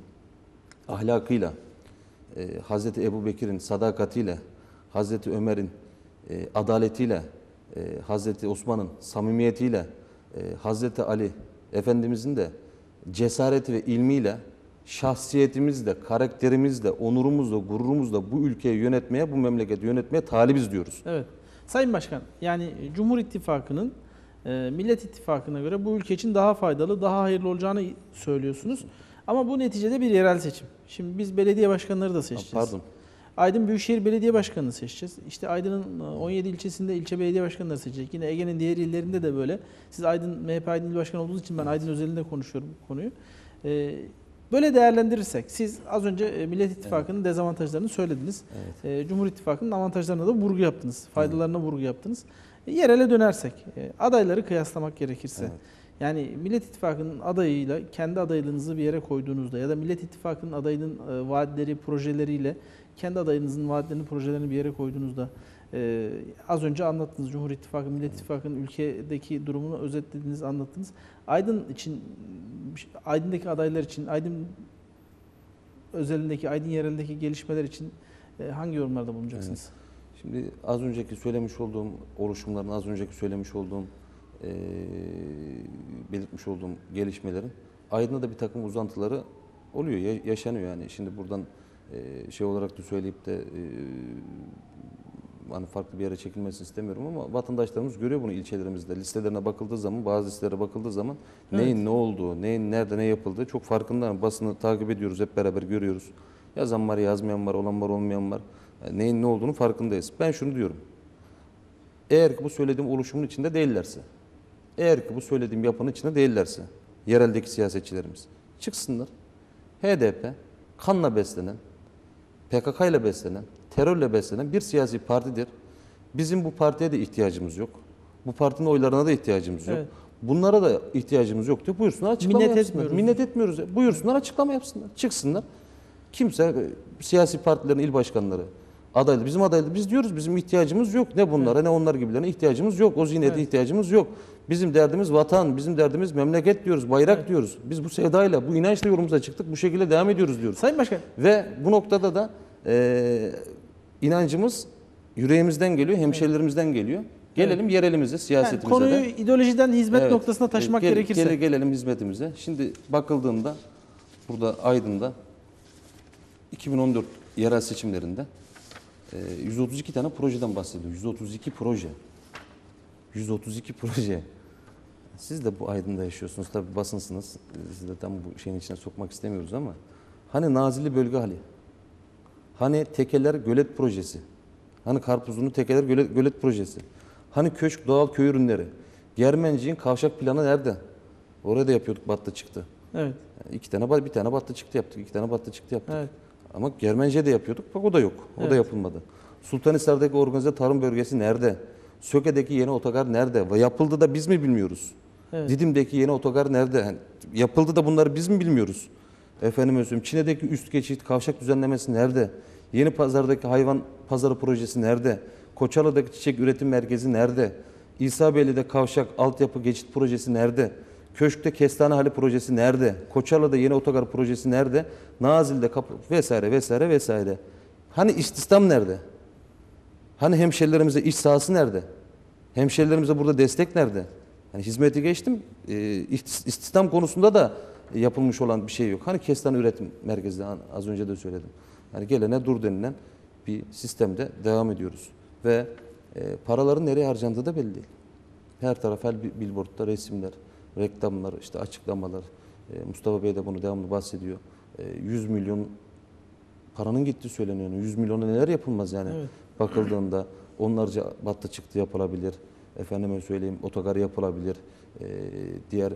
ahlakıyla, e, Hazreti Ebu Bekir'in sadakatiyle, Hazreti Ömer'in e, adaletiyle, e, Hazreti Osman'ın samimiyetiyle, e, Hazreti Ali Efendimizin de cesareti ve ilmiyle, şahsiyetimizle, karakterimizle, onurumuzla, gururumuzla bu ülkeyi yönetmeye, bu memleketi yönetmeye talibiz diyoruz. Evet. Sayın Başkan, yani Cumhur İttifakı'nın e, Millet İttifakı'na göre bu ülke için daha faydalı, daha hayırlı olacağını söylüyorsunuz. Ama bu neticede bir yerel seçim. Şimdi biz belediye başkanları da seçeceğiz. Pardon. Aydın Büyükşehir Belediye Başkanı'nı seçeceğiz. İşte Aydın'ın e, 17 ilçesinde ilçe belediye başkanları seçecek. Yine Ege'nin diğer illerinde de böyle. Siz Aydın MHP Aydın İl Başkanı olduğunuz için ben Aydın özelinde konuşuyorum bu konuyu. E, Böyle değerlendirirsek, siz az önce e, Millet İttifakı'nın dezavantajlarını söylediniz. Evet. E, Cumhur İttifakı'nın avantajlarına da vurgu yaptınız. Faydalarına vurgu yaptınız. E, Yerele dönersek, adayları kıyaslamak gerekirse. Evet. Yani Millet İttifakı'nın adayıyla kendi adaylığınızı bir yere koyduğunuzda ya da Millet İttifakı'nın adayının vaatleri, projeleriyle kendi adayınızın vaatlerini, projelerini bir yere koyduğunuzda e, az önce anlattınız Cumhur İttifakı, Millet İttifakı'nın ülkedeki durumunu özetlediniz, anlattınız. Aydın için Aydın'daki adaylar için, Aydın özelindeki, Aydın yerelindeki gelişmeler için e, hangi yorumlarda bulunacaksınız? Şimdi az önceki söylemiş olduğum oluşumların, az önceki söylemiş olduğum, eee, belirtmiş olduğum gelişmelerin Aydın'da da bir takım uzantıları oluyor, ya- yaşanıyor yani. Şimdi buradan eee, şey olarak da söyleyip de eee, hani farklı bir yere çekilmesini istemiyorum ama vatandaşlarımız görüyor bunu ilçelerimizde. Listelerine bakıldığı zaman, bazı listelere bakıldığı zaman neyin ne olduğu, neyin nerede ne yapıldığı çok farkında. Basını takip ediyoruz, hep beraber görüyoruz. Yazan var, yazmayan var, olan var, olmayan var. Yani neyin ne olduğunu farkındayız. Ben şunu diyorum. Eğer ki bu söylediğim oluşumun içinde değillerse, eğer ki bu söylediğim yapının içinde değillerse, yereldeki siyasetçilerimiz çıksınlar. HDP kanla beslenen, PKK ile beslenen, terörle beslenen bir siyasi partidir. Bizim bu partiye de ihtiyacımız yok. Bu partinin oylarına da ihtiyacımız yok. Evet. Bunlara da ihtiyacımız yok diyor. Buyursunlar açıklama Minnet yapsınlar. etmiyoruz. Minnet etmiyoruz. Buyursunlar açıklama yapsınlar. Çıksınlar. Kimse e, siyasi partilerin il başkanları adaylı bizim adaylı biz diyoruz bizim ihtiyacımız yok. Ne bunlara ne onlar gibilerine ihtiyacımız yok. O zihniyete Evet. ihtiyacımız yok. Bizim derdimiz vatan, bizim derdimiz memleket diyoruz, bayrak diyoruz. Biz bu sevdayla, bu inançla yolumuza çıktık. Bu şekilde devam ediyoruz diyoruz. Sayın Başkan, Ve bu noktada da e, inancımız yüreğimizden geliyor, hemşerilerimizden geliyor. Gelelim yerelimize, yani siyasetimize konuyu de. ideolojiden hizmet Evet. noktasına taşımak Gel- gerekirse. gele- gelelim hizmetimize. Şimdi bakıldığında burada Aydın'da 2014 yerel seçimlerinde e, 132 tane projeden bahsediyor. 132 proje. 132 proje. Siz de bu Aydın'da yaşıyorsunuz. Tabii basınsınız. Sizi de tam bu şeyin içine sokmak istemiyoruz ama hani Nazilli Bölge Hali? Hani Tekeler Gölet Projesi? Hani Karpuzlu'nun Tekeler Gölet, Gölet Projesi? Hani Köşk Doğal Köy Ürünleri? Germenciğin kavşak planı nerede? Oraya da yapıyorduk battı çıktı. Evet, İki tane bir tane battı çıktı yaptık. iki tane battı çıktı yaptık. evet. Ama Germenci'ye de yapıyorduk. Bak o da yok. O Evet. da yapılmadı. Sultanhisar'daki organize tarım bölgesi nerede? Söke'deki yeni otogar nerede? Ve yapıldı da biz mi bilmiyoruz? Evet. Didim'deki yeni otogar nerede? Yani yapıldı da bunları biz mi bilmiyoruz? Efendim söyleyeyim. Çin'deki üst geçit kavşak düzenlemesi nerede? Yeni pazardaki hayvan pazarı projesi nerede? Koçalı'daki çiçek üretim merkezi nerede? İsabeyli'de kavşak altyapı geçit projesi nerede? Köşk'te kestane hali projesi nerede? Koçalı'da yeni otogar projesi nerede? Nazil'de kapı vesaire vesaire vesaire. Hani istihdam nerede? Hani hemşerilerimize iş sahası nerede? Hemşerilerimize burada destek nerede? Yani hizmeti geçtim. e, istihdam konusunda da yapılmış olan bir şey yok. Hani kestane üretim merkezi az önce de söyledim. Yani gelene dur denilen bir sistemde devam ediyoruz. Ve e, paraların nereye harcandığı da belli değil. Her taraf her bi- billboardda resimler, reklamlar, işte açıklamalar. E, Mustafa Bey de bunu devamlı bahsediyor. E, 100 milyon paranın gittiği söyleniyor. 100 milyona neler yapılmaz yani Evet. bakıldığında onlarca battı çıktı yapılabilir. Efendime söyleyeyim otogar yapılabilir. Ee, diğer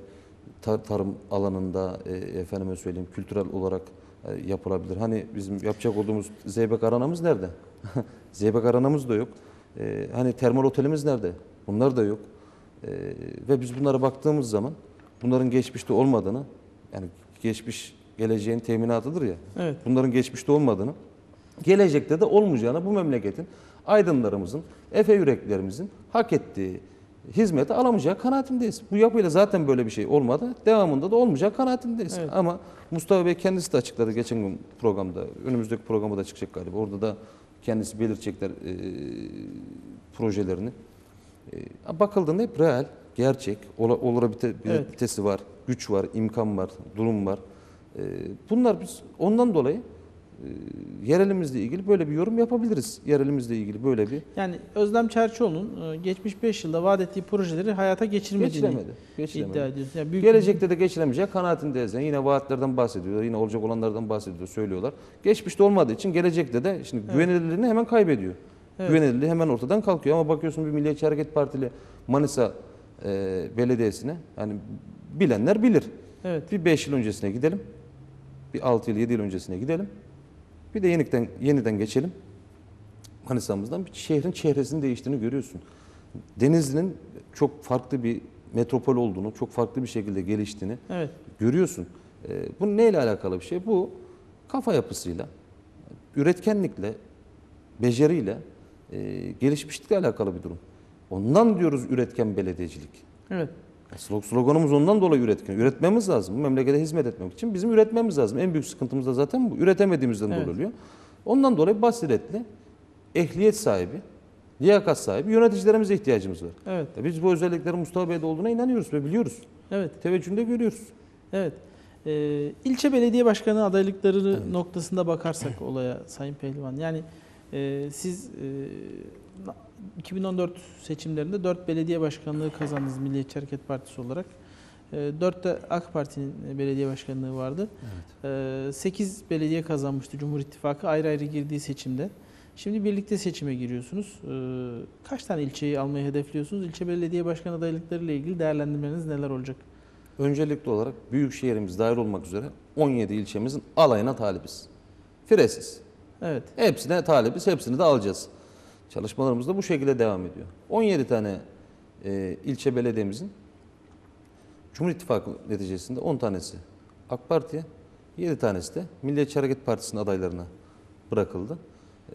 tar- tarım alanında e, efendime söyleyeyim kültürel olarak e, yapılabilir. Hani bizim yapacak olduğumuz Zeybek Aranamız nerede? Zeybek Aranamız da yok. Ee, hani termal otelimiz nerede? Bunlar da yok. Ee, ve biz bunlara baktığımız zaman bunların geçmişte olmadığını yani geçmiş geleceğin teminatıdır ya. Evet. Bunların geçmişte olmadığını, gelecekte de olmayacağını bu memleketin aydınlarımızın, efe yüreklerimizin hak ettiği hizmeti alamayacağı kanaatindeyiz. Bu yapıyla zaten böyle bir şey olmadı. Devamında da olmayacak kanaatindeyiz. Evet. Ama Mustafa Bey kendisi de açıkladı geçen gün programda. Önümüzdeki programda da çıkacak galiba. Orada da kendisi belirtecekler e, projelerini. E, bakıldığında hep real, gerçek, ola, olabilite- Evet. var, güç var, imkan var, durum var. E, bunlar biz ondan dolayı yerelimizle ilgili böyle bir yorum yapabiliriz. Yerelimizle ilgili böyle bir Yani Özlem Çerçioğlu'nun e, geçmiş 5 yılda vaat ettiği projeleri hayata geçirmediğini geçiremedi. geçiremedi. iddia ediyoruz. Yani büyük Gelecekte de geçilemeyecek kanaatindeyiz. Yani yine vaatlerden bahsediyorlar, yine olacak olanlardan bahsediyor, söylüyorlar. Geçmişte olmadığı için gelecekte de şimdi güvenilirliğini hemen kaybediyor. Evet. Güvenilirliği hemen ortadan kalkıyor ama bakıyorsun bir Milliyetçi Hareket Partili Manisa e, Belediyesi'ne yani bilenler bilir. Evet. Bir 5 yıl öncesine gidelim. Bir 6 yıl 7 yıl öncesine gidelim. Bir de yeniden yeniden geçelim. Manisa'mızdan bir şehrin çehresinin değiştiğini görüyorsun. Denizli'nin çok farklı bir metropol olduğunu, çok farklı bir şekilde geliştiğini Evet. görüyorsun. Ee, bu neyle alakalı bir şey? Bu kafa yapısıyla, üretkenlikle, beceriyle, e, gelişmişlikle alakalı bir durum. Ondan diyoruz üretken belediyecilik. Evet. Slog- Sloganımız ondan dolayı üretken. Üretmemiz lazım. Bu memlekete hizmet etmek için bizim üretmemiz lazım. En büyük sıkıntımız da zaten bu. Üretemediğimizden Evet. dolayı oluyor. Ondan dolayı basiretli, ehliyet sahibi, liyakat sahibi yöneticilerimize ihtiyacımız var. Evet, E Biz bu özelliklerin Mustafa Bey'de olduğuna inanıyoruz ve biliyoruz. evet, Teveccühünde görüyoruz. evet. Ee, ilçe belediye başkanı adaylıkları noktasında bakarsak olaya Sayın Pehlivan. Yani e, siz e, 2014 seçimlerinde 4 belediye başkanlığı kazandınız Milliyetçi Hareket Partisi olarak. 4 de AK Parti'nin belediye başkanlığı vardı. 8 belediye kazanmıştı Cumhur İttifakı ayrı ayrı girdiği seçimde. Şimdi birlikte seçime giriyorsunuz. Ee, Kaç tane ilçeyi almayı hedefliyorsunuz? İlçe belediye başkan adaylıkları ile ilgili değerlendirmeniz neler olacak? Öncelikli olarak büyük şehrimiz dahil olmak üzere 17 ilçemizin alayına talibiz. Firesiz. Evet. Hepsine talibiz, hepsini de alacağız. Çalışmalarımız da bu şekilde devam ediyor. 17 tane e, ilçe belediyemizin Cumhur İttifakı neticesinde 10 tanesi AK Parti'ye, 7 tanesi de Milliyetçi Hareket Partisi'nin adaylarına bırakıldı.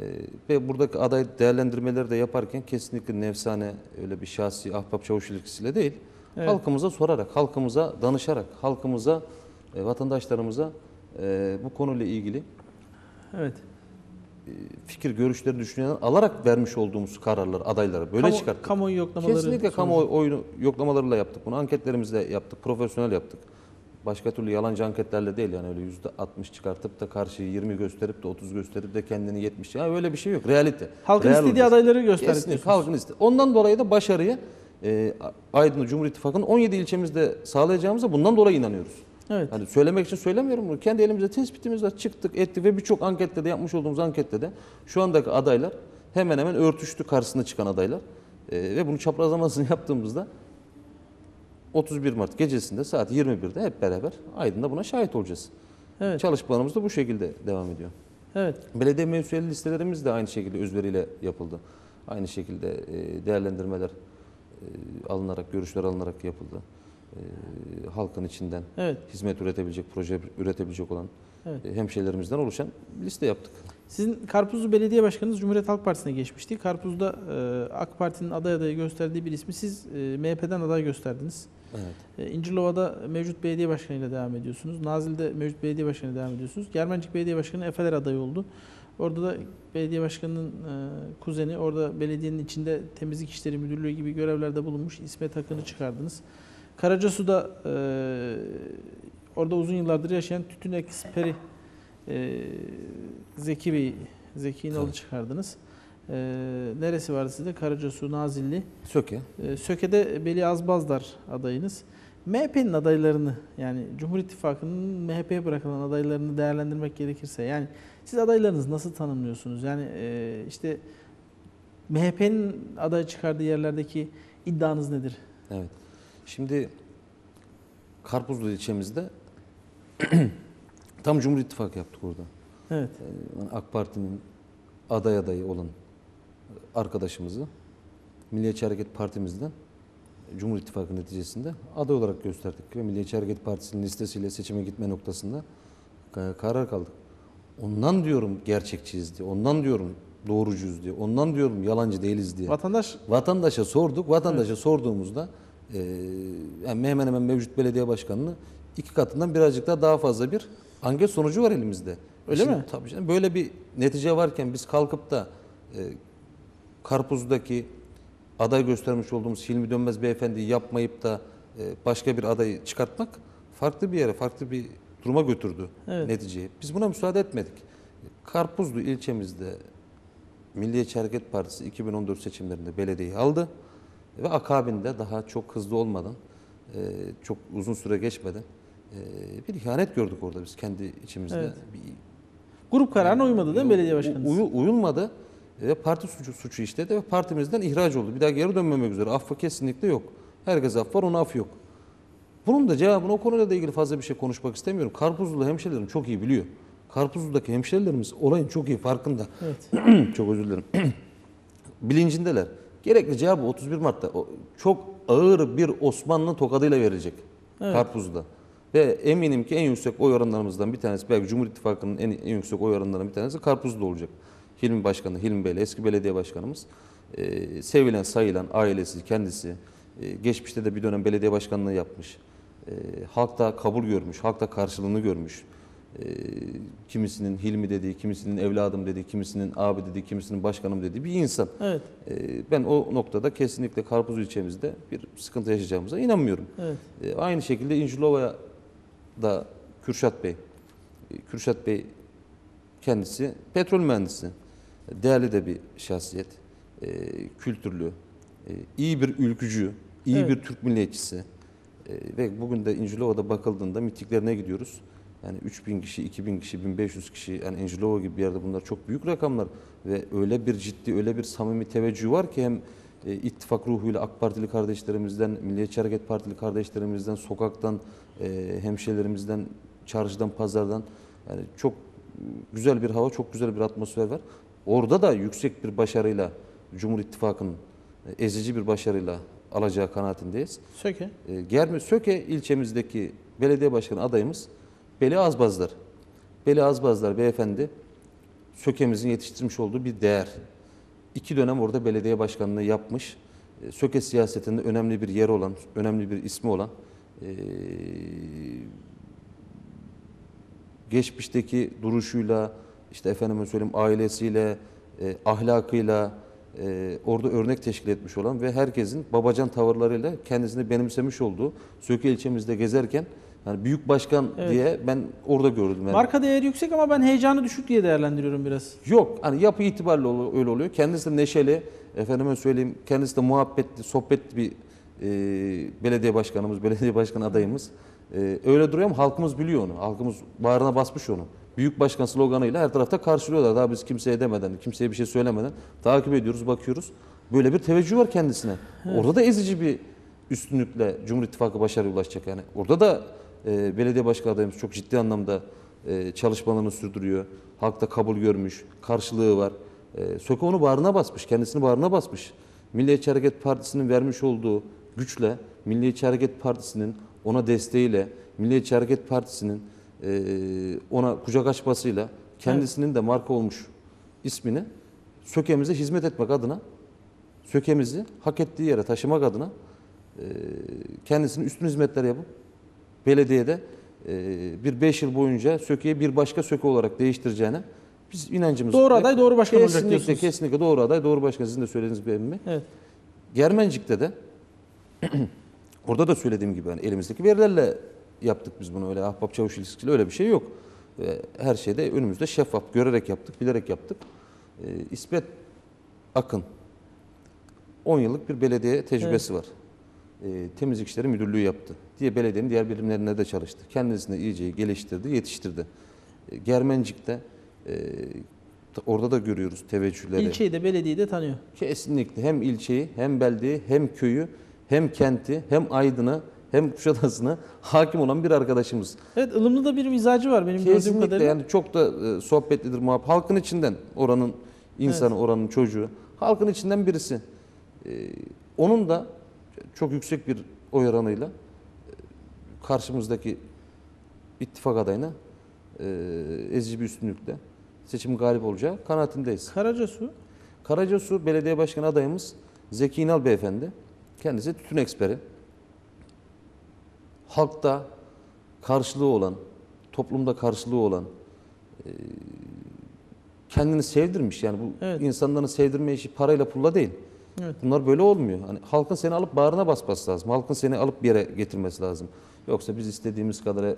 E, ve buradaki aday değerlendirmeleri de yaparken kesinlikle nefsane öyle bir şahsi ahbap çavuş ilişkisiyle değil, Evet. halkımıza sorarak, halkımıza danışarak, halkımıza, e, vatandaşlarımıza e, bu konuyla ilgili Evet. Fikir, görüşleri, düşünceleri alarak vermiş olduğumuz kararlar, adayları böyle Kamu- çıkarttık. Kamuoyu yoklamaları. Kesinlikle kamuoyu yoklamalarıyla yaptık bunu. Anketlerimizle yaptık, profesyonel yaptık. Başka türlü yalancı anketlerle değil yani öyle yüzde 60 çıkartıp da karşıyı 20 gösterip de 30 gösterip de kendini 70 ya öyle bir şey yok. Realite. Halkın Real istediği adayları gösterdik halkın istediği. Ondan dolayı da başarıyı e, Aydın Cumhur İttifakı'nın 17 ilçemizde sağlayacağımıza bundan dolayı inanıyoruz. Evet. Hani söylemek için söylemiyorum bunu. Kendi elimizde tespitimiz var. Çıktık, ettik ve birçok ankette de yapmış olduğumuz ankette de şu andaki adaylar hemen hemen örtüştü karşısına çıkan adaylar. Ee, ve bunu çaprazlamasını yaptığımızda 31 Mart gecesinde saat 21'de hep beraber Aydın'da buna şahit olacağız. Evet. Çalışmalarımız da bu şekilde devam ediyor. Evet. Belediye mevsiyeli listelerimiz de aynı şekilde özveriyle yapıldı. Aynı şekilde e, değerlendirmeler e, alınarak, görüşler alınarak yapıldı. E, halkın içinden Evet. hizmet üretebilecek, proje üretebilecek olan Evet. e, hemşehrilerimizden oluşan liste yaptık. Sizin Karpuzlu Belediye Başkanınız Cumhuriyet Halk Partisi'ne geçmişti. Karpuz'da e, AK Parti'nin aday adayı gösterdiği bir ismi siz e, MHP'den aday gösterdiniz. Evet. E, İncirlova'da mevcut belediye başkanıyla devam ediyorsunuz. Nazilli'de mevcut belediye başkanı devam ediyorsunuz. Germencik Belediye Başkanı Efeler adayı oldu. Orada da belediye başkanının e, kuzeni orada belediyenin içinde temizlik işleri müdürlüğü gibi görevlerde bulunmuş İsmet Akın'ı çıkardınız. Karacasu'da e, orada uzun yıllardır yaşayan tütün eksperi e, Zeki Bey, Zeki İnal'ı çıkardınız. E, neresi vardı sizde? Karacasu, Nazilli. Söke. Ee, Söke'de Beli Azbazdar adayınız. MHP'nin adaylarını yani Cumhur İttifakı'nın MHP'ye bırakılan adaylarını değerlendirmek gerekirse yani siz adaylarınızı nasıl tanımlıyorsunuz? Yani e, işte MHP'nin aday çıkardığı yerlerdeki iddianız nedir? Evet. Şimdi Karpuzlu ilçemizde tam Cumhur İttifakı yaptık orada. Evet. Ee, AK Parti'nin aday adayı olan arkadaşımızı Milliyetçi Hareket Partimizden Cumhur İttifakı neticesinde aday olarak gösterdik ve Milliyetçi Hareket Partisi'nin listesiyle seçime gitme noktasında ka- karar kaldık. Ondan diyorum gerçekçiyiz diye, ondan diyorum doğrucuyuz diye, ondan diyorum yalancı değiliz diye. Vatandaş Vatandaşa sorduk. Vatandaşa sorduğumuzda e, yani hemen hemen mevcut belediye başkanını iki katından birazcık daha daha fazla bir anket sonucu var elimizde. Öyle Şimdi mi? Tabii canım. Böyle bir netice varken biz kalkıp da e, Karpuz'daki aday göstermiş olduğumuz Hilmi Dönmez beyefendiyi yapmayıp da e, başka bir adayı çıkartmak farklı bir yere, farklı bir duruma götürdü Evet. neticeyi. Biz buna müsaade etmedik. Karpuzlu ilçemizde Milliyetçi Hareket Partisi 2014 seçimlerinde belediyeyi aldı ve akabinde daha çok hızlı olmadan, e, çok uzun süre geçmeden e, bir ihanet gördük orada biz kendi içimizde. Evet. Bir, grup kararına uymadı değil mi belediye başkanınız? Uyu- uyulmadı ve parti suçu, suçu işledi ve partimizden ihraç oldu. Bir daha geri dönmemek üzere. Affı kesinlikle yok. Herkes af var, ona af yok. Bunun da cevabını o konuyla da ilgili fazla bir şey konuşmak istemiyorum. Karpuzlu hemşerilerim çok iyi biliyor. Karpuzlu'daki hemşerilerimiz olayın çok iyi farkında. Evet. çok özür dilerim. Bilincindeler. Gerekli cevabı 31 Mart'ta çok ağır bir Osmanlı tokadıyla verecek Evet. Karpuzlu'da. Ve eminim ki en yüksek oy oranlarımızdan bir tanesi, belki Cumhur İttifakı'nın en, en yüksek oy oranlarından bir tanesi Karpuzlu olacak. Hilmi Başkanı, Hilmi Bey'le eski belediye başkanımız. Ee, sevilen, sayılan ailesi, kendisi, E, geçmişte de bir dönem belediye başkanlığı yapmış. E, halk da kabul görmüş, halk da karşılığını görmüş. Kimisinin Hilmi dediği, kimisinin evladım dediği, kimisinin abi dediği, kimisinin başkanım dediği bir insan. Evet. E, ben o noktada kesinlikle Karpuz ilçemizde bir sıkıntı yaşayacağımıza inanmıyorum. Evet. E, aynı şekilde İncilova'ya da Kürşat Bey, e, Kürşat Bey kendisi petrol mühendisi. Değerli de bir şahsiyet. E, kültürlü, e, iyi bir ülkücü, iyi Evet. bir Türk milliyetçisi. Ve bugün de İncilova'da bakıldığında mitiklerine gidiyoruz. Yani 3000 kişi, 2000 kişi, 1500 kişi yani İncilova gibi bir yerde bunlar çok büyük rakamlar ve öyle bir ciddi, öyle bir samimi teveccüh var ki hem e, ittifak ruhuyla AK Partili kardeşlerimizden, Milliyetçi Hareket Partili kardeşlerimizden, sokaktan, e, hemşehrilerimizden, çarşıdan, pazardan yani çok güzel bir hava, çok güzel bir atmosfer var. Orada da yüksek bir başarıyla Cumhur İttifakı'nın e, ezici bir başarıyla alacağı kanaatindeyiz. Söke. E, Germi Söke ilçemizdeki belediye başkanı adayımız Beli Azbazlar. Beli Azbazlar beyefendi Söke'mizin yetiştirmiş olduğu bir değer. İki dönem orada belediye başkanlığı yapmış. E, Söke siyasetinde önemli bir yer olan, önemli bir ismi olan e, geçmişteki duruşuyla, işte efendime söyleyeyim ailesiyle, e, ahlakıyla orada örnek teşkil etmiş olan ve herkesin babacan tavırlarıyla kendisini benimsemiş olduğu Söke ilçemizde gezerken yani büyük başkan Evet. diye ben orada gördüm. Yani. Marka değeri yüksek ama ben heyecanı düşük diye değerlendiriyorum biraz. Yok hani yapı itibariyle öyle oluyor. Kendisi de neşeli, efendime söyleyeyim kendisi de muhabbetli, sohbetli bir e, belediye başkanımız, belediye başkan adayımız. E, öyle duruyor ama halkımız biliyor onu. Halkımız bağrına basmış onu. Büyük başkan sloganıyla her tarafta karşılıyorlar. Daha biz kimseye demeden, kimseye bir şey söylemeden takip ediyoruz, bakıyoruz. Böyle bir teveccüh var kendisine. Orada da ezici bir üstünlükle Cumhur İttifakı başarıya ulaşacak. Yani orada da e, belediye başkan çok ciddi anlamda e, çalışmalarını sürdürüyor. Halkta kabul görmüş, karşılığı var. E, Söke onu bağrına basmış, kendisini bağrına basmış. Milliyetçi Hareket Partisi'nin vermiş olduğu güçle, Milliyetçi Hareket Partisi'nin ona desteğiyle, Milliyetçi Hareket Partisi'nin e, ona kucak açmasıyla kendisinin de marka olmuş ismini Söke'mize hizmet etmek adına, Söke'mizi hak ettiği yere taşımak adına e, kendisinin üstün hizmetler yapıp belediyede e, bir 5 yıl boyunca Söke'yi bir başka Söke olarak değiştireceğine biz inancımız Doğru aday, doğru başkan olacak kesinlikle, diyorsunuz. Kesinlikle doğru aday, doğru başkan. Sizin de söylediğiniz bir emmi. Evet. Germencik'te de orada da söylediğim gibi hani elimizdeki verilerle yaptık biz bunu öyle ahbap çavuş ilişkisiyle öyle bir şey yok. Her şeyde önümüzde şeffaf görerek yaptık, bilerek yaptık. Ee, İsmet Akın 10 yıllık bir belediye tecrübesi var. Ee, temizlik işleri müdürlüğü yaptı. Diye belediyenin diğer birimlerinde de çalıştı. Kendisini iyice geliştirdi, yetiştirdi. Ee, Germencik'te e, orada da görüyoruz teveccühleri. İlçeyi de belediyeyi de tanıyor. Kesinlikle hem ilçeyi hem beldeyi hem köyü hem kenti hem Aydın'ı hem Kuşadası'nı hakim olan bir arkadaşımız. Evet ılımlı da bir mizacı var benim gördüğüm Kesinlikle kadarıyla. yani çok da e, sohbetlidir muhabbet. Halkın içinden oranın insanı, oranın çocuğu. Halkın içinden birisi. E, onun da çok yüksek bir oy oranıyla e, karşımızdaki ittifak adayına e, ezici bir üstünlükle seçim galip olacağı kanaatindeyiz. Karacasu. Karacasu Belediye Başkanı adayımız Zeki İnal Beyefendi. Kendisi tütün eksperi. Halkta karşılığı olan, toplumda karşılığı olan, e, kendini sevdirmiş. Yani bu Evet. insanların sevdirme işi parayla pulla değil. Evet. Bunlar böyle olmuyor. Hani halkın seni alıp bağrına basması lazım. Halkın seni alıp bir yere getirmesi lazım. Yoksa biz istediğimiz kadar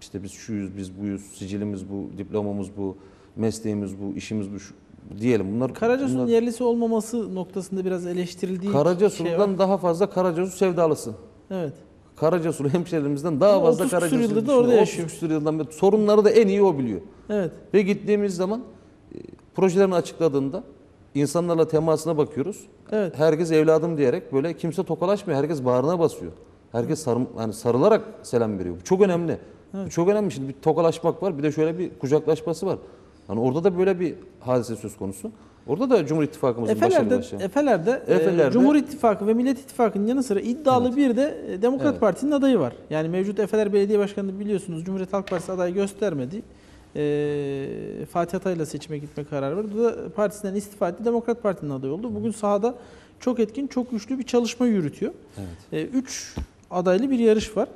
işte biz şuyuz, biz buyuz, sicilimiz bu, diplomamız bu, mesleğimiz bu, işimiz bu şu, diyelim. Bunlar Karacasu'nun bunlar- yerlisi olmaması noktasında biraz eleştirildiği Karacasu'dan şey var. daha fazla Karacasu sevdalısı. Evet. Karacasulu hemşehrilerimizden daha Ama fazla 30 küsur Karacasu. yıldır da orada yaşıyor. 30 küsur yıldan beri sorunları da en iyi o biliyor. Evet. Ve gittiğimiz zaman e, projelerini açıkladığında insanlarla temasına bakıyoruz. Evet. Herkes evladım diyerek böyle kimse tokalaşmıyor. Herkes bağrına basıyor. Herkes sarı, yani sarılarak selam veriyor. Bu çok önemli. Bu çok önemli. Şimdi bir tokalaşmak var bir de şöyle bir kucaklaşması var. Hani orada da böyle bir hadise söz konusu. Orada da Cumhur İttifakımızın Efeler'de, başarılı. Efeler'de, e, Efeler'de- Cumhur İttifakı ve Millet İttifakı'nın yanı sıra iddialı bir de e, Demokrat Evet. Parti'nin adayı var. Yani mevcut Efeler Belediye Başkanı biliyorsunuz Cumhuriyet Halk Partisi adayı göstermedi. E, Fatih Atay'la seçime gitme kararı var. Bu da partisinden istifa etti. Demokrat Parti'nin adayı oldu. Bugün sahada çok etkin, çok güçlü bir çalışma yürütüyor. Evet. 3 adaylı bir yarış var.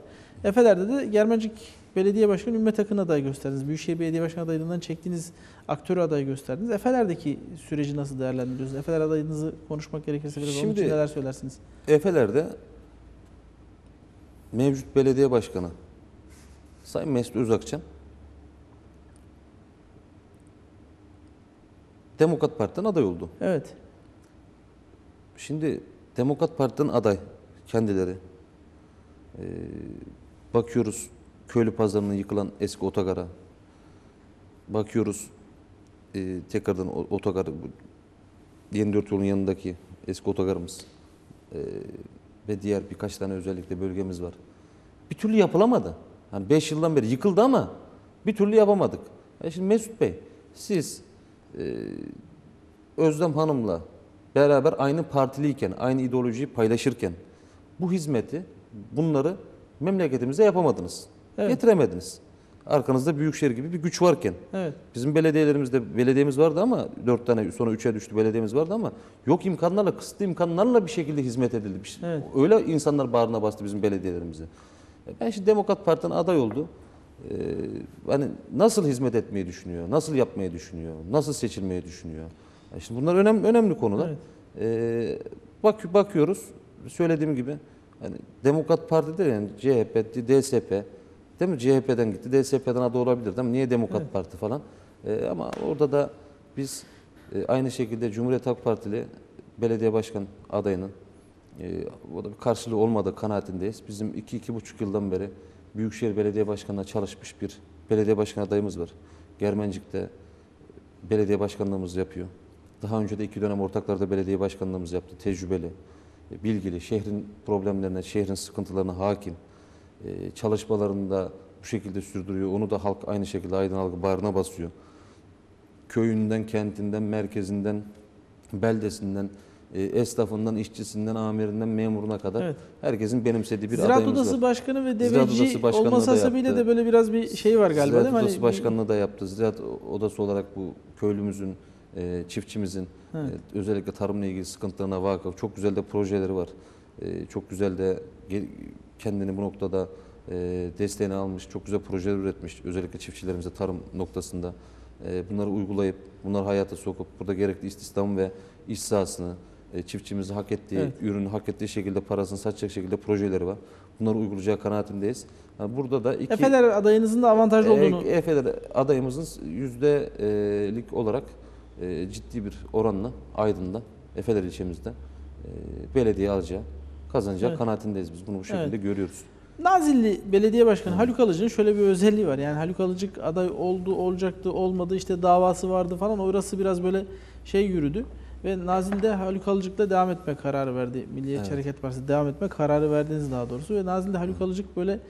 Efeler'de de Germencik Belediye Başkanı Ümmet Akın adayı gösterdiniz. Büyükşehir Belediye Başkanı adaylığından çektiğiniz aktörü adayı gösterdiniz. Efeler'deki süreci nasıl değerlendiriyorsunuz? Efeler adayınızı konuşmak gerekirse biraz onun Şimdi- için neler söylersiniz? Efeler'de mevcut belediye başkanı Sayın Mesut Özakçan Demokrat Parti'den aday oldu. Evet. Şimdi Demokrat Parti'den aday kendileri. Ee, bakıyoruz köylü pazarının yıkılan eski otogara. Bakıyoruz e, tekrardan otogar, Yeni Dört Yolun yanındaki eski otogarımız. Ee, ve diğer birkaç tane özellikle bölgemiz var. Bir türlü yapılamadı. Hani 5 yıldan beri yıkıldı ama bir türlü yapamadık. E şimdi Mesut Bey siz e, Özlem Hanım'la beraber aynı partiliyken, aynı ideolojiyi paylaşırken bu hizmeti, bunları memleketimize yapamadınız. Evet. Getiremediniz. Arkanızda Büyükşehir gibi bir güç varken. Evet. Bizim belediyelerimizde belediyemiz vardı ama dört tane sonra üçe düştü belediyemiz vardı ama yok imkanlarla, kısıtlı imkanlarla bir şekilde hizmet edildi. Evet. Öyle insanlar bağrına bastı bizim belediyelerimize. Ben şimdi Demokrat Parti'den aday oldu. Ee, hani nasıl hizmet etmeyi düşünüyor, nasıl yapmayı düşünüyor, nasıl seçilmeyi düşünüyor. E Şimdi bunlar önemli önemli konular. Evet. Ee, bak bakıyoruz, söylediğim gibi hani Demokrat Parti'de yani CHP, DSP, değil mi? CHP'den gitti, DSP'den aday olabilir değil mi? Niye Demokrat Evet. Parti falan? Ee, ama orada da biz e, aynı şekilde Cumhuriyet Halk Partili belediye başkan adayının e, o da bir karşılığı olmadığı kanaatindeyiz. Bizim iki, iki buçuk yıldan beri Büyükşehir Belediye Başkanı'na çalışmış bir belediye başkan adayımız var. Germencik'te belediye başkanlığımızı yapıyor. Daha önce de iki dönem ortaklarda belediye başkanlığımızı yaptı. Tecrübeli, bilgili, şehrin problemlerine, şehrin sıkıntılarına hakim. E, Çalışmalarını da bu şekilde sürdürüyor. Onu da halk aynı şekilde aydın halkı bağrına basıyor. Köyünden, kentinden, merkezinden, beldesinden, esnafından, işçisinden, amirinden, memuruna kadar Evet. herkesin benimsediği bir Ziraat adayımız Odası var. Başkanı ve Ziraat deveci olması hasebiyle de böyle biraz bir şey var galiba Ziraat değil mi? Odası Hani Başkanlığı da yaptı. Ziraat Odası olarak bu köylümüzün, e, çiftçimizin Evet. e, özellikle tarımla ilgili sıkıntılarına vakıf. Çok güzel de projeleri var. E, çok güzel de kendini bu noktada e, desteğini almış. Çok güzel projeler üretmiş. Özellikle çiftçilerimize tarım noktasında. E, bunları uygulayıp, bunları hayata sokup burada gerekli istihdam ve iş sahasını, e, çiftçimizi hak ettiği, Evet. ürünü hak ettiği şekilde parasını satacak şekilde projeleri var. Bunları uygulayacağı kanaatindeyiz. Yani burada da iki... Efeler adayınızın da avantajlı olduğunu E, EFE'de adayımızın yüzdelik olarak e, ciddi bir oranla Aydın'da, Efeler ilçemizde e, belediye alacağı, kazanacağı Evet. kanaatindeyiz biz. Bunu bu şekilde Evet. görüyoruz. Nazilli Belediye Başkanı Haluk Alıcı'nın şöyle bir özelliği var. Yani Haluk Alıcık aday oldu, olacaktı, olmadı, işte davası vardı falan. Orası biraz böyle şey yürüdü. Ve Nazilli'de Haluk Alıcık'la devam etme kararı verdi. Milliyetçi Evet. Hareket Partisi devam etme kararı verdiniz daha doğrusu. Ve Nazilli'de Haluk Alıcık böyle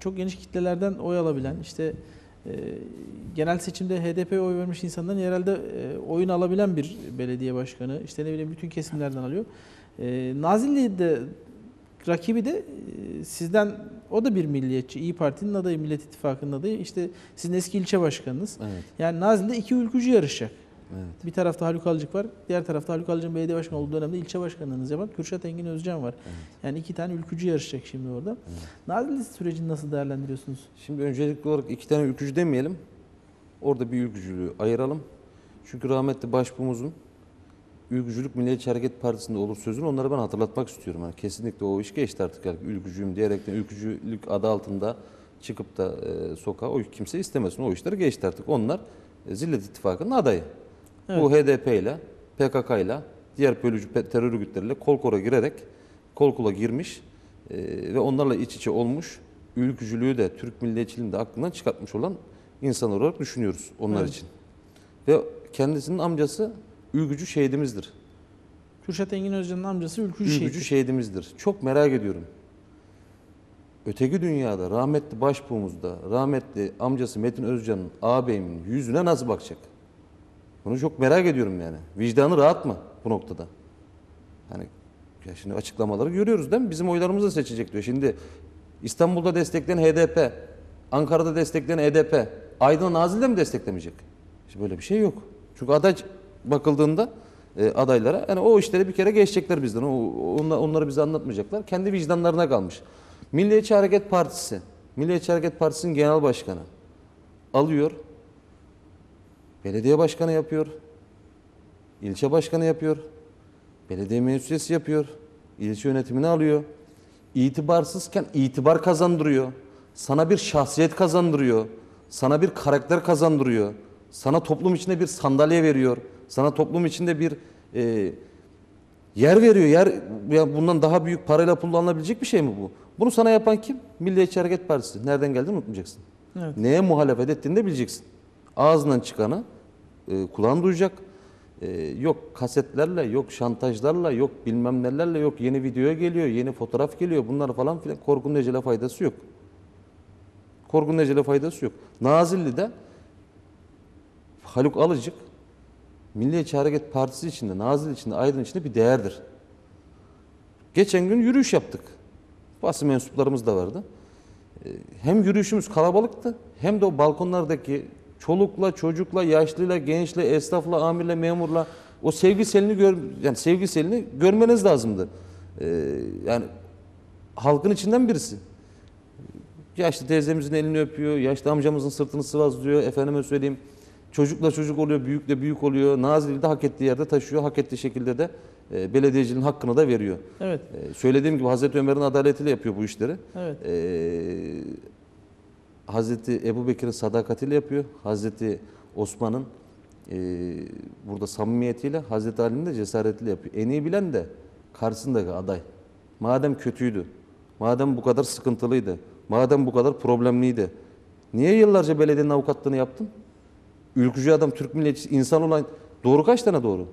çok geniş kitlelerden oy alabilen, işte e, genel seçimde HDP'ye oy vermiş insanların herhalde e, oyun alabilen bir belediye başkanı. İşte ne bileyim bütün kesimlerden alıyor. E, Nazilli'de rakibi de e, sizden o da bir milliyetçi. İyi Parti'nin adayı, Millet İttifakı'nın adayı. İşte sizin eski ilçe başkanınız. Evet. Yani Nazilli'de iki ülkücü yarışacak. Evet. Bir tarafta Haluk Alıcık var. Diğer tarafta Haluk Alıcık'ın belediye başkanı olduğu dönemde ilçe başkanlığınızı yapan Kürşat Engin Özcan var. Evet. Yani iki tane ülkücü yarışacak şimdi orada. Nazilli sürecini nasıl değerlendiriyorsunuz? Şimdi öncelikli olarak iki tane ülkücü demeyelim. Orada bir ülkücülüğü ayıralım. Çünkü rahmetli başbuğumuzun Ülkücülük Milliyetçi Hareket Partisi'nde olur sözünü onlara ben hatırlatmak istiyorum. Yani kesinlikle o iş geçti artık. Yani ülkücüyüm diyerekten ülkücülük adı altında çıkıp da e, sokağa o kimse istemesin. O işler geçti artık. Onlar e, Zillet İttifakı'nın adayı. Bu HDP ile, PKK ile, diğer bölücü terör örgütleriyle kol kola girerek kol kola girmiş e, ve onlarla iç içe olmuş ülkücülüğü de Türk milliyetçiliğini de aklından çıkartmış olan insanlar olarak düşünüyoruz onlar Evet. için. Ve kendisinin amcası ülkücü şehidimizdir. Kürşat Engin Özcan'ın amcası ülkücü Ülkücü şehit. şehidimizdir. Çok merak ediyorum. Öteki dünyada rahmetli başbuğumuzda rahmetli amcası Metin Özcan'ın ağabeyimin yüzüne nasıl bakacak? Bunu çok merak ediyorum yani. Vicdanı rahat mı bu noktada? Hani ya şimdi açıklamaları görüyoruz değil mi? Bizim oylarımızı da seçecek diyor. Şimdi İstanbul'da destekleyen HDP, Ankara'da destekleyen HDP, Aydın Nazilli'de mi desteklemeyecek? İşte böyle bir şey yok. Çünkü aday bakıldığında e, adaylara. Yani o işleri bir kere geçecekler bizden. O, onlar, onları bize anlatmayacaklar. Kendi vicdanlarına kalmış. Milliyetçi Hareket Partisi, Milliyetçi Hareket Partisi'nin genel başkanı alıyor, belediye başkanı yapıyor, ilçe başkanı yapıyor, belediye meclis üyesi yapıyor, ilçe yönetimini alıyor. İtibarsızken itibar kazandırıyor. Sana bir şahsiyet kazandırıyor. Sana bir karakter kazandırıyor. Sana toplum içinde bir sandalye veriyor. Sana toplum içinde bir e, yer veriyor. Yer ya bundan daha büyük parayla pulla alınabilecek bir şey mi bu? Bunu sana yapan kim? Milliyetçi Hareket Partisi. Nereden geldiğini unutmayacaksın. Evet. Neye muhalefet ettiğini de bileceksin. Ağzından çıkanı e, kulağın duyacak. E, yok kasetlerle, yok şantajlarla, yok bilmem nelerle, yok yeni videoya geliyor, yeni fotoğraf geliyor. Bunlar falan filan korkunun ecele faydası yok. Korkunun ecele faydası yok. Nazilli'de Haluk Alıcık Milliyetçi Hareket Partisi içinde, Nazilli içinde, Aydın içinde bir değerdir. Geçen gün yürüyüş yaptık. Basın mensuplarımız da vardı. Ee, Hem yürüyüşümüz kalabalıktı hem de o balkonlardaki çolukla, çocukla, yaşlıyla, gençle, esnafla, amirle, memurla o sevgi selini gör, yani sevgi selini görmeniz lazımdı. Ee, yani halkın içinden birisi. Yaşlı teyzemizin elini öpüyor, yaşlı amcamızın sırtını sıvazlıyor, efendime söyleyeyim. Çocukla çocuk oluyor, büyükle büyük oluyor. Nazilli de hak ettiği yerde taşıyor, hak ettiği şekilde de e, belediyeciliğin hakkını da veriyor. Evet. E, söylediğim gibi Hazreti Ömer'in adaletiyle yapıyor bu işleri. Evet. Ee, Hazreti Ebu Bekir'in sadakatiyle yapıyor. Hazreti Osman'ın e, burada samimiyetiyle, Hazreti Ali'nin de cesaretiyle yapıyor. En iyi bilen de karşısındaki aday. Madem kötüydü, madem bu kadar sıkıntılıydı, madem bu kadar problemliydi, niye yıllarca belediyenin avukatlığını yaptın? Ülkücü adam, Türk milliyetçisi, insan olan doğru kaç tane doğru?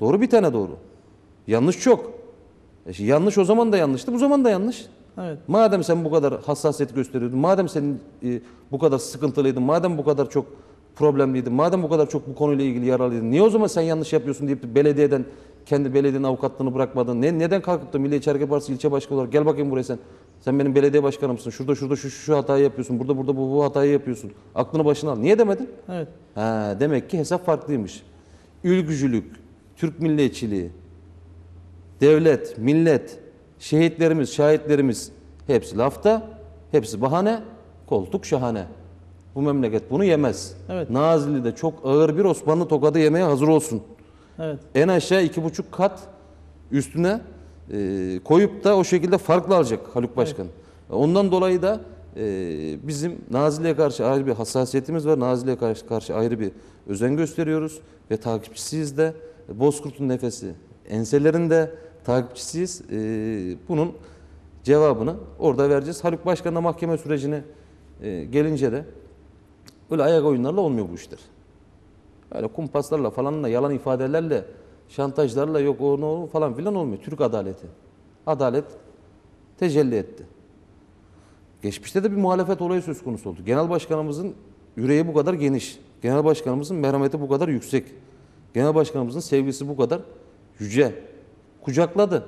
Doğru bir tane doğru. Yanlış çok. E yanlış o zaman da yanlıştı, bu zaman da yanlış. Evet. Madem sen bu kadar hassasiyet gösteriyordun, madem senin e, bu kadar sıkıntılıydın, madem bu kadar çok problemliydin, madem bu kadar çok bu konuyla ilgili yaralıydın, niye o zaman sen yanlış yapıyorsun deyip de belediyeden kendi belediyenin avukatlığını bırakmadın? Ne, neden kalkıp da Milliyetçi Hareket Partisi ilçe başkanı olarak gel bakayım buraya sen. Sen benim belediye başkanımsın. Şurada şurada şu, şu, şu hatayı yapıyorsun. Burada burada bu, bu hatayı yapıyorsun. Aklını başına al. Niye demedin? Evet. Ha, demek ki hesap farklıymış. Ülgücülük, Türk milliyetçiliği, devlet, millet, şehitlerimiz, şahitlerimiz hepsi lafta, hepsi bahane, koltuk şahane. Bu memleket bunu yemez. Evet. Nazilli'de çok ağır bir Osmanlı tokadı yemeye hazır olsun. Evet. En aşağı iki buçuk kat üstüne e, koyup da o şekilde farklı alacak Haluk Başkan. Ondan dolayı da e, bizim Nazilli'ye karşı ayrı bir hassasiyetimiz var. Nazilli'ye karşı, karşı ayrı bir özen gösteriyoruz ve takipçisiyiz de. Bozkurt'un nefesi enselerinde takipçisiyiz. E, bunun cevabını orada vereceğiz. Haluk Başkan'la mahkeme sürecine e, gelince de öyle ayak oyunlarla olmuyor bu işler. Öyle kumpaslarla falanla yalan ifadelerle şantajlarla yok o ne o falan filan olmuyor. Türk adaleti. Adalet tecelli etti. Geçmişte de bir muhalefet olayı söz konusu oldu. Genel başkanımızın yüreği bu kadar geniş. Genel başkanımızın merhameti bu kadar yüksek. Genel başkanımızın sevgisi bu kadar yüce. Kucakladı.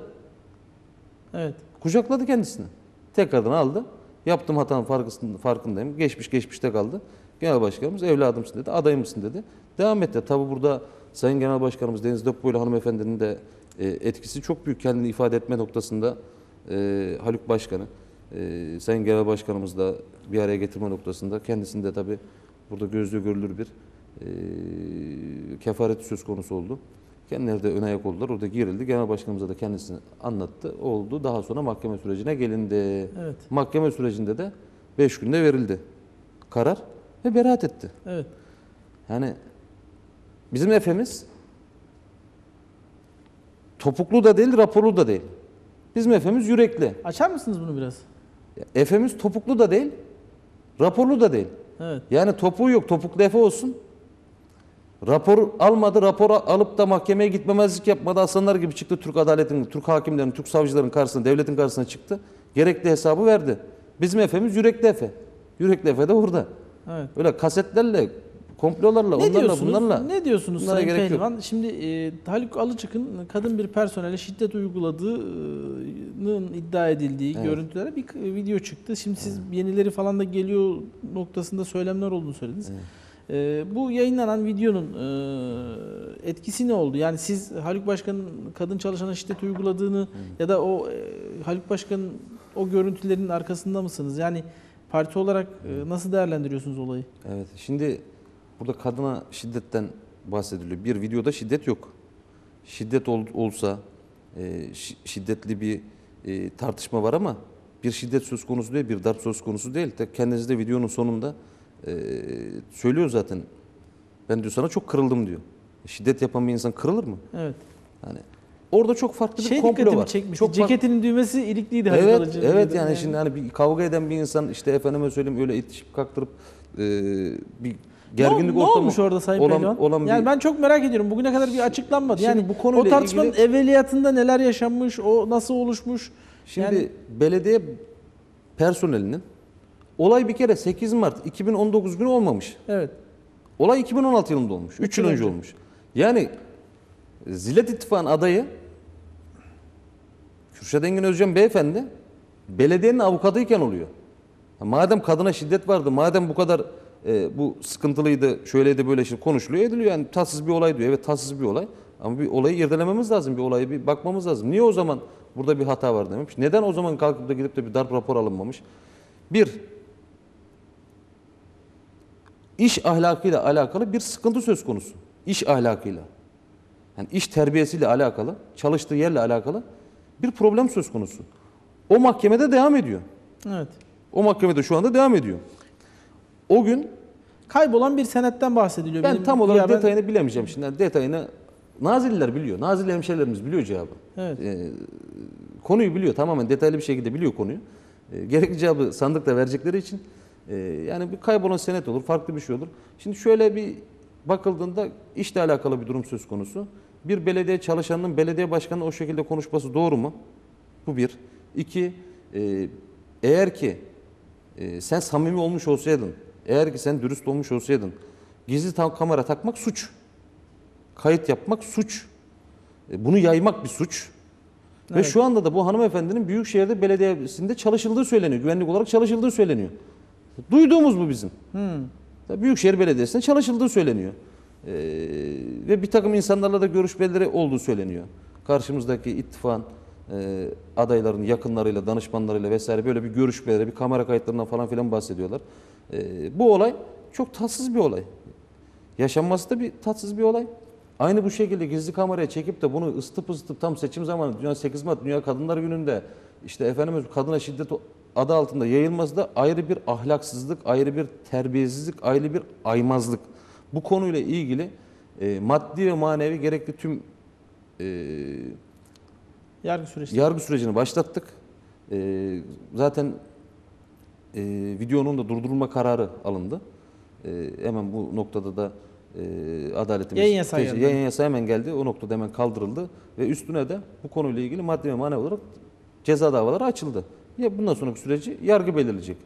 Evet. Kucakladı kendisini. Tekrardan aldı. Yaptığım hatanın farkındayım. Geçmiş geçmişte kaldı. Genel başkanımız evladımsın dedi, adayımsın dedi. Devam etti. Tabi burada Sayın Genel Başkanımız Deniz Döpboylu hanımefendinin de e, etkisi çok büyük kendini ifade etme noktasında e, Haluk Başkanı, e, Sayın Genel Başkanımız da bir araya getirme noktasında kendisinde tabi burada gözle görülür bir e, kefareti söz konusu oldu. Kendileri de ön ayak oldular. Orada girildi. Genel Başkanımıza da kendisini anlattı. Oldu. Daha sonra mahkeme sürecine gelindi. Evet. Mahkeme sürecinde de 5 günde verildi karar ve beraat etti. Evet. Yani bizim efemiz topuklu da değil, raporlu da değil. Bizim efemiz yürekli. Açar mısınız bunu biraz? Efemiz topuklu da değil, raporlu da değil. Evet. Yani topuğu yok, topuklu efe olsun. Rapor almadı, rapor alıp da mahkemeye gitmemezlik yapmadı. Aslanlar gibi çıktı Türk adaletinin, Türk hakimlerinin, Türk savcıların karşısına, devletin karşısına çıktı. Gerekli hesabı verdi. Bizim efemiz yürekli efe. Yürekli efe de burada. Evet. Öyle kasetlerle, komplolarla, Ne onlarla, diyorsunuz? bunlarla. Ne diyorsunuz bunlara Sayın gerek yok. Pehlivan? Şimdi e, Haluk Alıçık'ın kadın bir personele şiddet uyguladığının iddia edildiği Evet. görüntülere bir video çıktı. Şimdi siz yenileri falan da geliyor noktasında söylemler olduğunu söylediniz. Ee, bu yayınlanan videonun e, etkisi ne oldu? Yani siz Haluk Başkan'ın kadın çalışana şiddet uyguladığını ya da o e, Haluk Başkan'ın o görüntülerin arkasında mısınız? Yani parti olarak e, nasıl değerlendiriyorsunuz olayı? Evet. Şimdi burada kadına şiddetten bahsediliyor. Bir videoda şiddet yok. Şiddet ol- olsa e, şi- şiddetli bir e, tartışma var ama bir şiddet söz konusu değil, bir darp söz konusu değil. Tek Kendisi de videonun sonunda e, söylüyor zaten. Ben diyor sana çok kırıldım diyor. Şiddet yapan bir insan kırılır mı? Evet. Yani orada çok farklı bir Şey komplo var. çekmişti. Çok Ceketinin düğmesi ilikliydi. Haluk Evet, evet dedi. yani şimdi hani bir kavga eden bir insan işte efendime söyleyeyim öyle itişip kaktırıp e, bir gerginlik ne, ne ortamı olmuş orada Sayın olan, Pehlivan? olan yani bir ben çok merak ediyorum. Bugüne kadar bir açıklanmadı. Şimdi yani bu konuyla o tartışmanın ilgili- evveliyatında neler yaşanmış, o nasıl oluşmuş? Şimdi Yani- belediye personelinin olay bir kere 8 Mart 2019 günü olmamış. Evet. Olay 2016 yılında olmuş. 3 Üç yıl önce olmuş. Yani Zillet İttifakı'nın adayı Kürşat Engin Özcan beyefendi belediyenin avukatıyken oluyor. Madem kadına şiddet vardı, madem bu kadar e, bu sıkıntılıydı, şöyleydi böyle şey konuşuluyor, ediliyor. Yani tatsız bir olay diyor. Evet tatsız bir olay. Ama bir olayı irdelememiz lazım, bir olayı bir bakmamız lazım. Niye o zaman burada bir hata var dememiş? Neden o zaman kalkıp da gidip de bir darp rapor alınmamış? Bir, iş ahlakıyla alakalı bir sıkıntı söz konusu. İş ahlakıyla. Yani iş terbiyesiyle alakalı, çalıştığı yerle alakalı bir problem söz konusu. O mahkemede devam ediyor. Evet. O mahkemede şu anda devam ediyor. O gün Kaybolan bir senetten bahsediliyor. ben Benim- tam olarak ben- detayını bilemeyeceğim şimdi. Yani detayını Nazilliler biliyor. Nazilli hemşehrilerimiz biliyor cevabı. Evet. Ee, konuyu biliyor. Tamamen detaylı bir şekilde biliyor konuyu. Ee, gerekli cevabı sandıkta verecekleri için e, yani bir kaybolan senet olur, farklı bir şey olur. Şimdi şöyle bir bakıldığında işle alakalı bir durum söz konusu. Bir belediye çalışanının belediye başkanı o şekilde konuşması doğru mu? Bu bir. İki, e, eğer ki e, sen samimi olmuş olsaydın, eğer ki sen dürüst olmuş olsaydın, gizli tam kamera takmak suç. Kayıt yapmak suç. E, bunu yaymak bir suç. Ve Evet. şu anda da bu hanımefendinin Büyükşehir'de belediyesinde çalışıldığı söyleniyor. Güvenlik olarak çalışıldığı söyleniyor. Duyduğumuz bu bizim. Hmm. Büyükşehir Belediyesi'nde çalışıldığı söyleniyor. Ee, ve bir takım insanlarla da görüşmeleri olduğu söyleniyor. Karşımızdaki ittifakın e, adayların yakınlarıyla, danışmanlarıyla vesaire böyle bir görüşmeleri, bir kamera kayıtlarından falan filan bahsediyorlar. Ee, bu olay çok tatsız bir olay. Yaşanması da bir tatsız bir olay. Aynı bu şekilde gizli kameraya çekip de bunu ısıtıp ısıtıp tam seçim zamanı Dünya 8 Mart Dünya Kadınlar Günü'nde işte efendimiz kadına şiddet adı altında yayılması da ayrı bir ahlaksızlık, ayrı bir terbiyesizlik, ayrı bir aymazlık. Bu konuyla ilgili e, maddi ve manevi gerekli tüm e, Yargı süreci. yargı sürecini başlattık. E, zaten e, videonun da durdurulma kararı alındı. E, hemen bu noktada da e, adaletimiz Yayın yasağı geldi. yayın yasağı hemen geldi. O noktada hemen kaldırıldı ve üstüne de bu konuyla ilgili maddi ve manevi olarak ceza davaları açıldı. Ya bundan sonraki süreci yargı belirleyecek.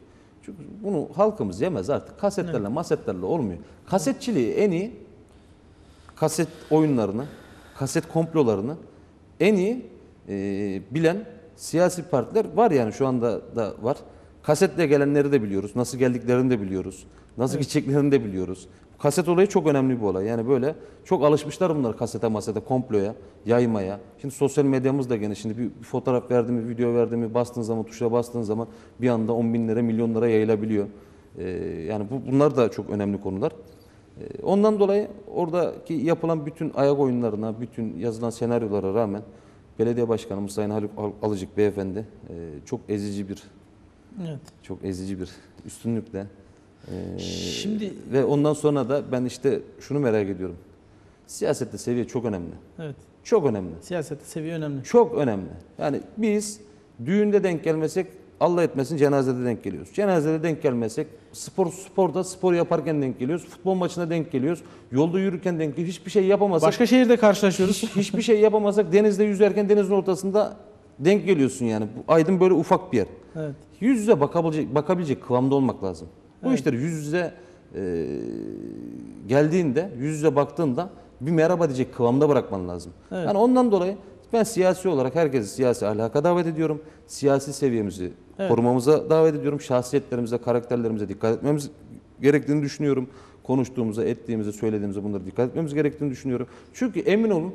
Çünkü bunu halkımız yemez artık. Kasetlerle, masetlerle olmuyor. Kasetçiliği en iyi kaset oyunlarını, kaset komplolarını en iyi e, bilen siyasi partiler var yani şu anda da var. Kasetle gelenleri de biliyoruz. Nasıl geldiklerini de biliyoruz. Nasıl gideceklerini de biliyoruz. Kaset olayı çok önemli bir olay. Yani böyle çok alışmışlar bunlar kasete masete, komploya, yaymaya. Şimdi sosyal medyamız da geniş. Şimdi bir fotoğraf verdiğimi, video verdiğimi bastığın zaman, tuşa bastığın zaman bir anda on binlere, milyonlara yayılabiliyor. E, yani bu, bunlar da çok önemli konular. Ee, Ondan dolayı oradaki yapılan bütün ayak oyunlarına, bütün yazılan senaryolara rağmen belediye başkanımız Sayın Haluk Al- Alıcık beyefendi e, çok ezici bir, Evet. çok ezici bir üstünlükle Şimdi ve ondan sonra da ben işte şunu merak ediyorum. Siyasette seviye çok önemli. evet. Çok önemli. Siyasette seviye önemli. Çok önemli. Yani biz düğünde denk gelmesek Allah etmesin cenazede denk geliyoruz. Cenazede denk gelmesek spor sporda spor yaparken denk geliyoruz. Futbol maçına denk geliyoruz. Yolda yürürken denk geliyoruz. Hiçbir şey yapamasak Başka şehirde karşılaşıyoruz. hiç- hiçbir şey yapamasak denizde yüzerken denizin ortasında denk geliyorsun yani. Aydın böyle ufak bir yer. Evet. Yüz yüze bakabilecek, bakabilecek kıvamda olmak lazım. Bu Evet. işleri yüz yüze e, geldiğinde, yüz yüze baktığında bir merhaba diyecek kıvamda bırakman lazım. Evet. Yani ondan dolayı ben siyasi olarak herkesi siyasi ahlaka davet ediyorum. Siyasi seviyemizi Evet. korumamıza davet ediyorum. Şahsiyetlerimize, karakterlerimize dikkat etmemiz gerektiğini düşünüyorum. konuştuğumuza, ettiğimize, söylediğimize bunları dikkat etmemiz gerektiğini düşünüyorum. Çünkü emin olun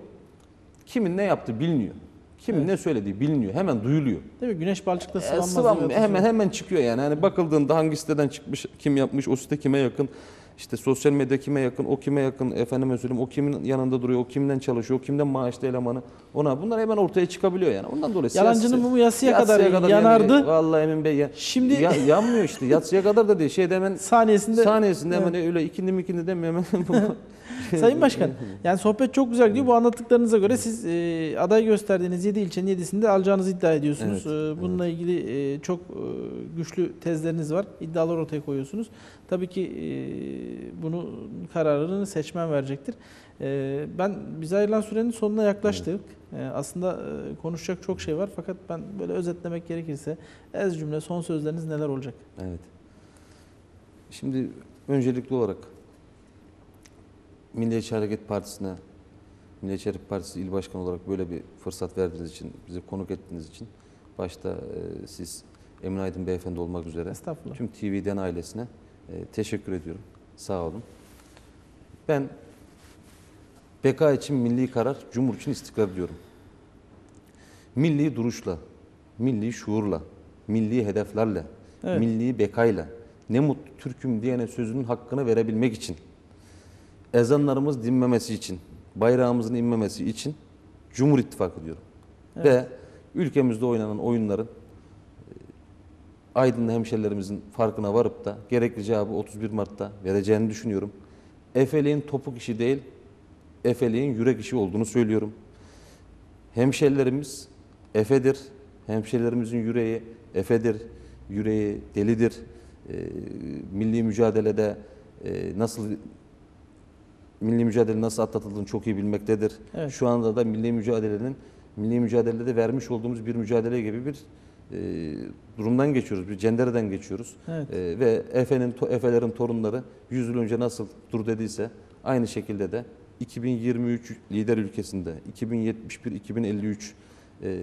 kimin ne yaptığı biliniyor. Kimin ne söylediği biliniyor. Hemen duyuluyor. Değil mi? Güneş balçıkta E, sıvanmaz. sıvam diyor hemen hemen çıkıyor yani. Hani bakıldığında hangi siteden çıkmış, kim yapmış, o site kime yakın, işte sosyal medya kime yakın, o kime yakın, efendime söyleyeyim, o kimin yanında duruyor, o kimden çalışıyor, o kimden maaşlı elemanı, ona bunlar hemen ortaya çıkabiliyor yani. Ondan dolayı Yalancının siyasi- mumu yatsıya yatsıya kadar yanardı. yani. Vallahi Emin Bey ya, Şimdi ya, yanmıyor işte. Yatsıya kadar da değil. Şeyde hemen saniyesinde saniyesinde hemen öyle ikindi mikindi demiyor hemen. Sayın Başkan, yani sohbet çok güzel gidiyor. Bu anlattıklarınıza göre siz e, aday gösterdiğiniz 7 ilçenin 7'sinde alacağınızı iddia ediyorsunuz. Evet, E, bununla ilgili e, çok e, güçlü tezleriniz var. İddialar ortaya koyuyorsunuz. Tabii ki e, bunun kararını seçmen verecektir. E, ben bize ayrılan sürenin sonuna yaklaştık. E, aslında e, konuşacak çok şey var fakat ben böyle özetlemek gerekirse ez cümle son sözleriniz neler olacak? Evet. Şimdi öncelikli olarak Milliyetçi Hareket Partisi'ne, Milliyetçi Hareket Partisi İl Başkanı olarak böyle bir fırsat verdiğiniz için, bizi konuk ettiğiniz için başta e, siz Emin Aydın Beyefendi olmak üzere tüm TV'den ailesine e, teşekkür ediyorum. Sağ olun. Ben beka için milli karar, cumhur için istikrar diyorum. Milli duruşla, milli şuurla, milli hedeflerle, Evet. milli bekayla, ne mutlu Türk'üm diyene sözünün hakkını verebilmek için, ezanlarımız dinmemesi için, bayrağımızın inmemesi için Cumhur İttifakı diyorum. Evet. Ve ülkemizde oynanan oyunların e, Aydınlı hemşerilerimizin farkına varıp da gerekli cevabı 31 Mart'ta vereceğini düşünüyorum. Efeliğin topuk işi değil, Efeliğin yürek işi olduğunu söylüyorum. Hemşerilerimiz Efe'dir. Hemşerilerimizin yüreği Efe'dir. Yüreği delidir. Ee, milli mücadelede e, nasıl milli mücadele nasıl atlatıldığını çok iyi bilmektedir. Evet. Şu anda da milli mücadelenin milli mücadelede vermiş olduğumuz bir mücadele gibi bir e, durumdan geçiyoruz. Bir cendereden geçiyoruz. Evet. E, ve Efe'nin Efe'lerin torunları 100 yıl önce nasıl dur dediyse aynı şekilde de 2023 lider ülkesinde 2071 2053 e,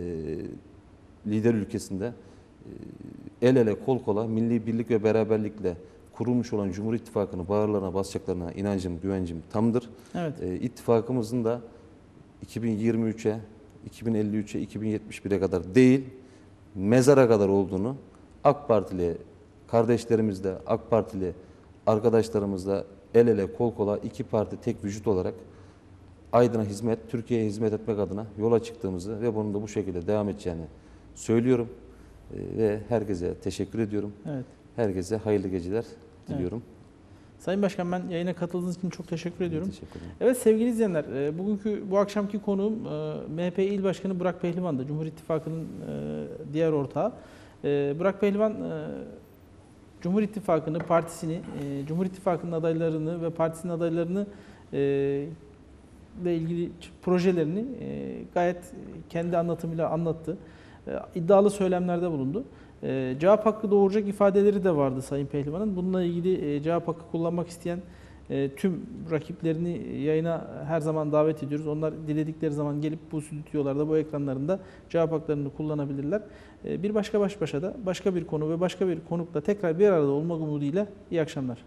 lider ülkesinde e, el ele kol kola milli birlik ve beraberlikle kurulmuş olan Cumhur İttifakı'nı bağırlarına basacaklarına inancım, güvencim tamdır. Evet. E, ittifakımızın da 2023'e, 2053'e, 2071'e kadar değil, mezara kadar olduğunu AK Partili kardeşlerimizle, AK Partili arkadaşlarımızla el ele kol kola iki parti tek vücut olarak Aydın'a hizmet, Türkiye'ye hizmet etmek adına yola çıktığımızı ve bunun da bu şekilde devam edeceğini söylüyorum. E, ve herkese teşekkür ediyorum. Evet. Herkese hayırlı geceler diliyorum. Sayın Başkan ben yayına katıldığınız için çok teşekkür ediyorum. Teşekkür ederim. Evet sevgili izleyenler, e, bugünkü bu akşamki konuğum e, MHP İl Başkanı Burak Pehlivan'dı. Cumhur İttifakı'nın e, diğer ortağı. Burak Pehlivan Cumhur İttifakı'nı, partisini, Cumhur İttifakı'nın adaylarını ve partisinin adaylarını ile ilgili projelerini gayet kendi anlatımıyla anlattı. İddialı söylemlerde bulundu. E, cevap hakkı doğuracak ifadeleri de vardı Sayın Pehlivan'ın. Bununla ilgili e, cevap hakkı kullanmak isteyen e, tüm rakiplerini yayına her zaman davet ediyoruz. Onlar diledikleri zaman gelip bu stüdyolarda, bu ekranlarında cevap haklarını kullanabilirler. E, bir başka baş başa da başka bir konu ve başka bir konukla tekrar bir arada olmak umuduyla iyi akşamlar.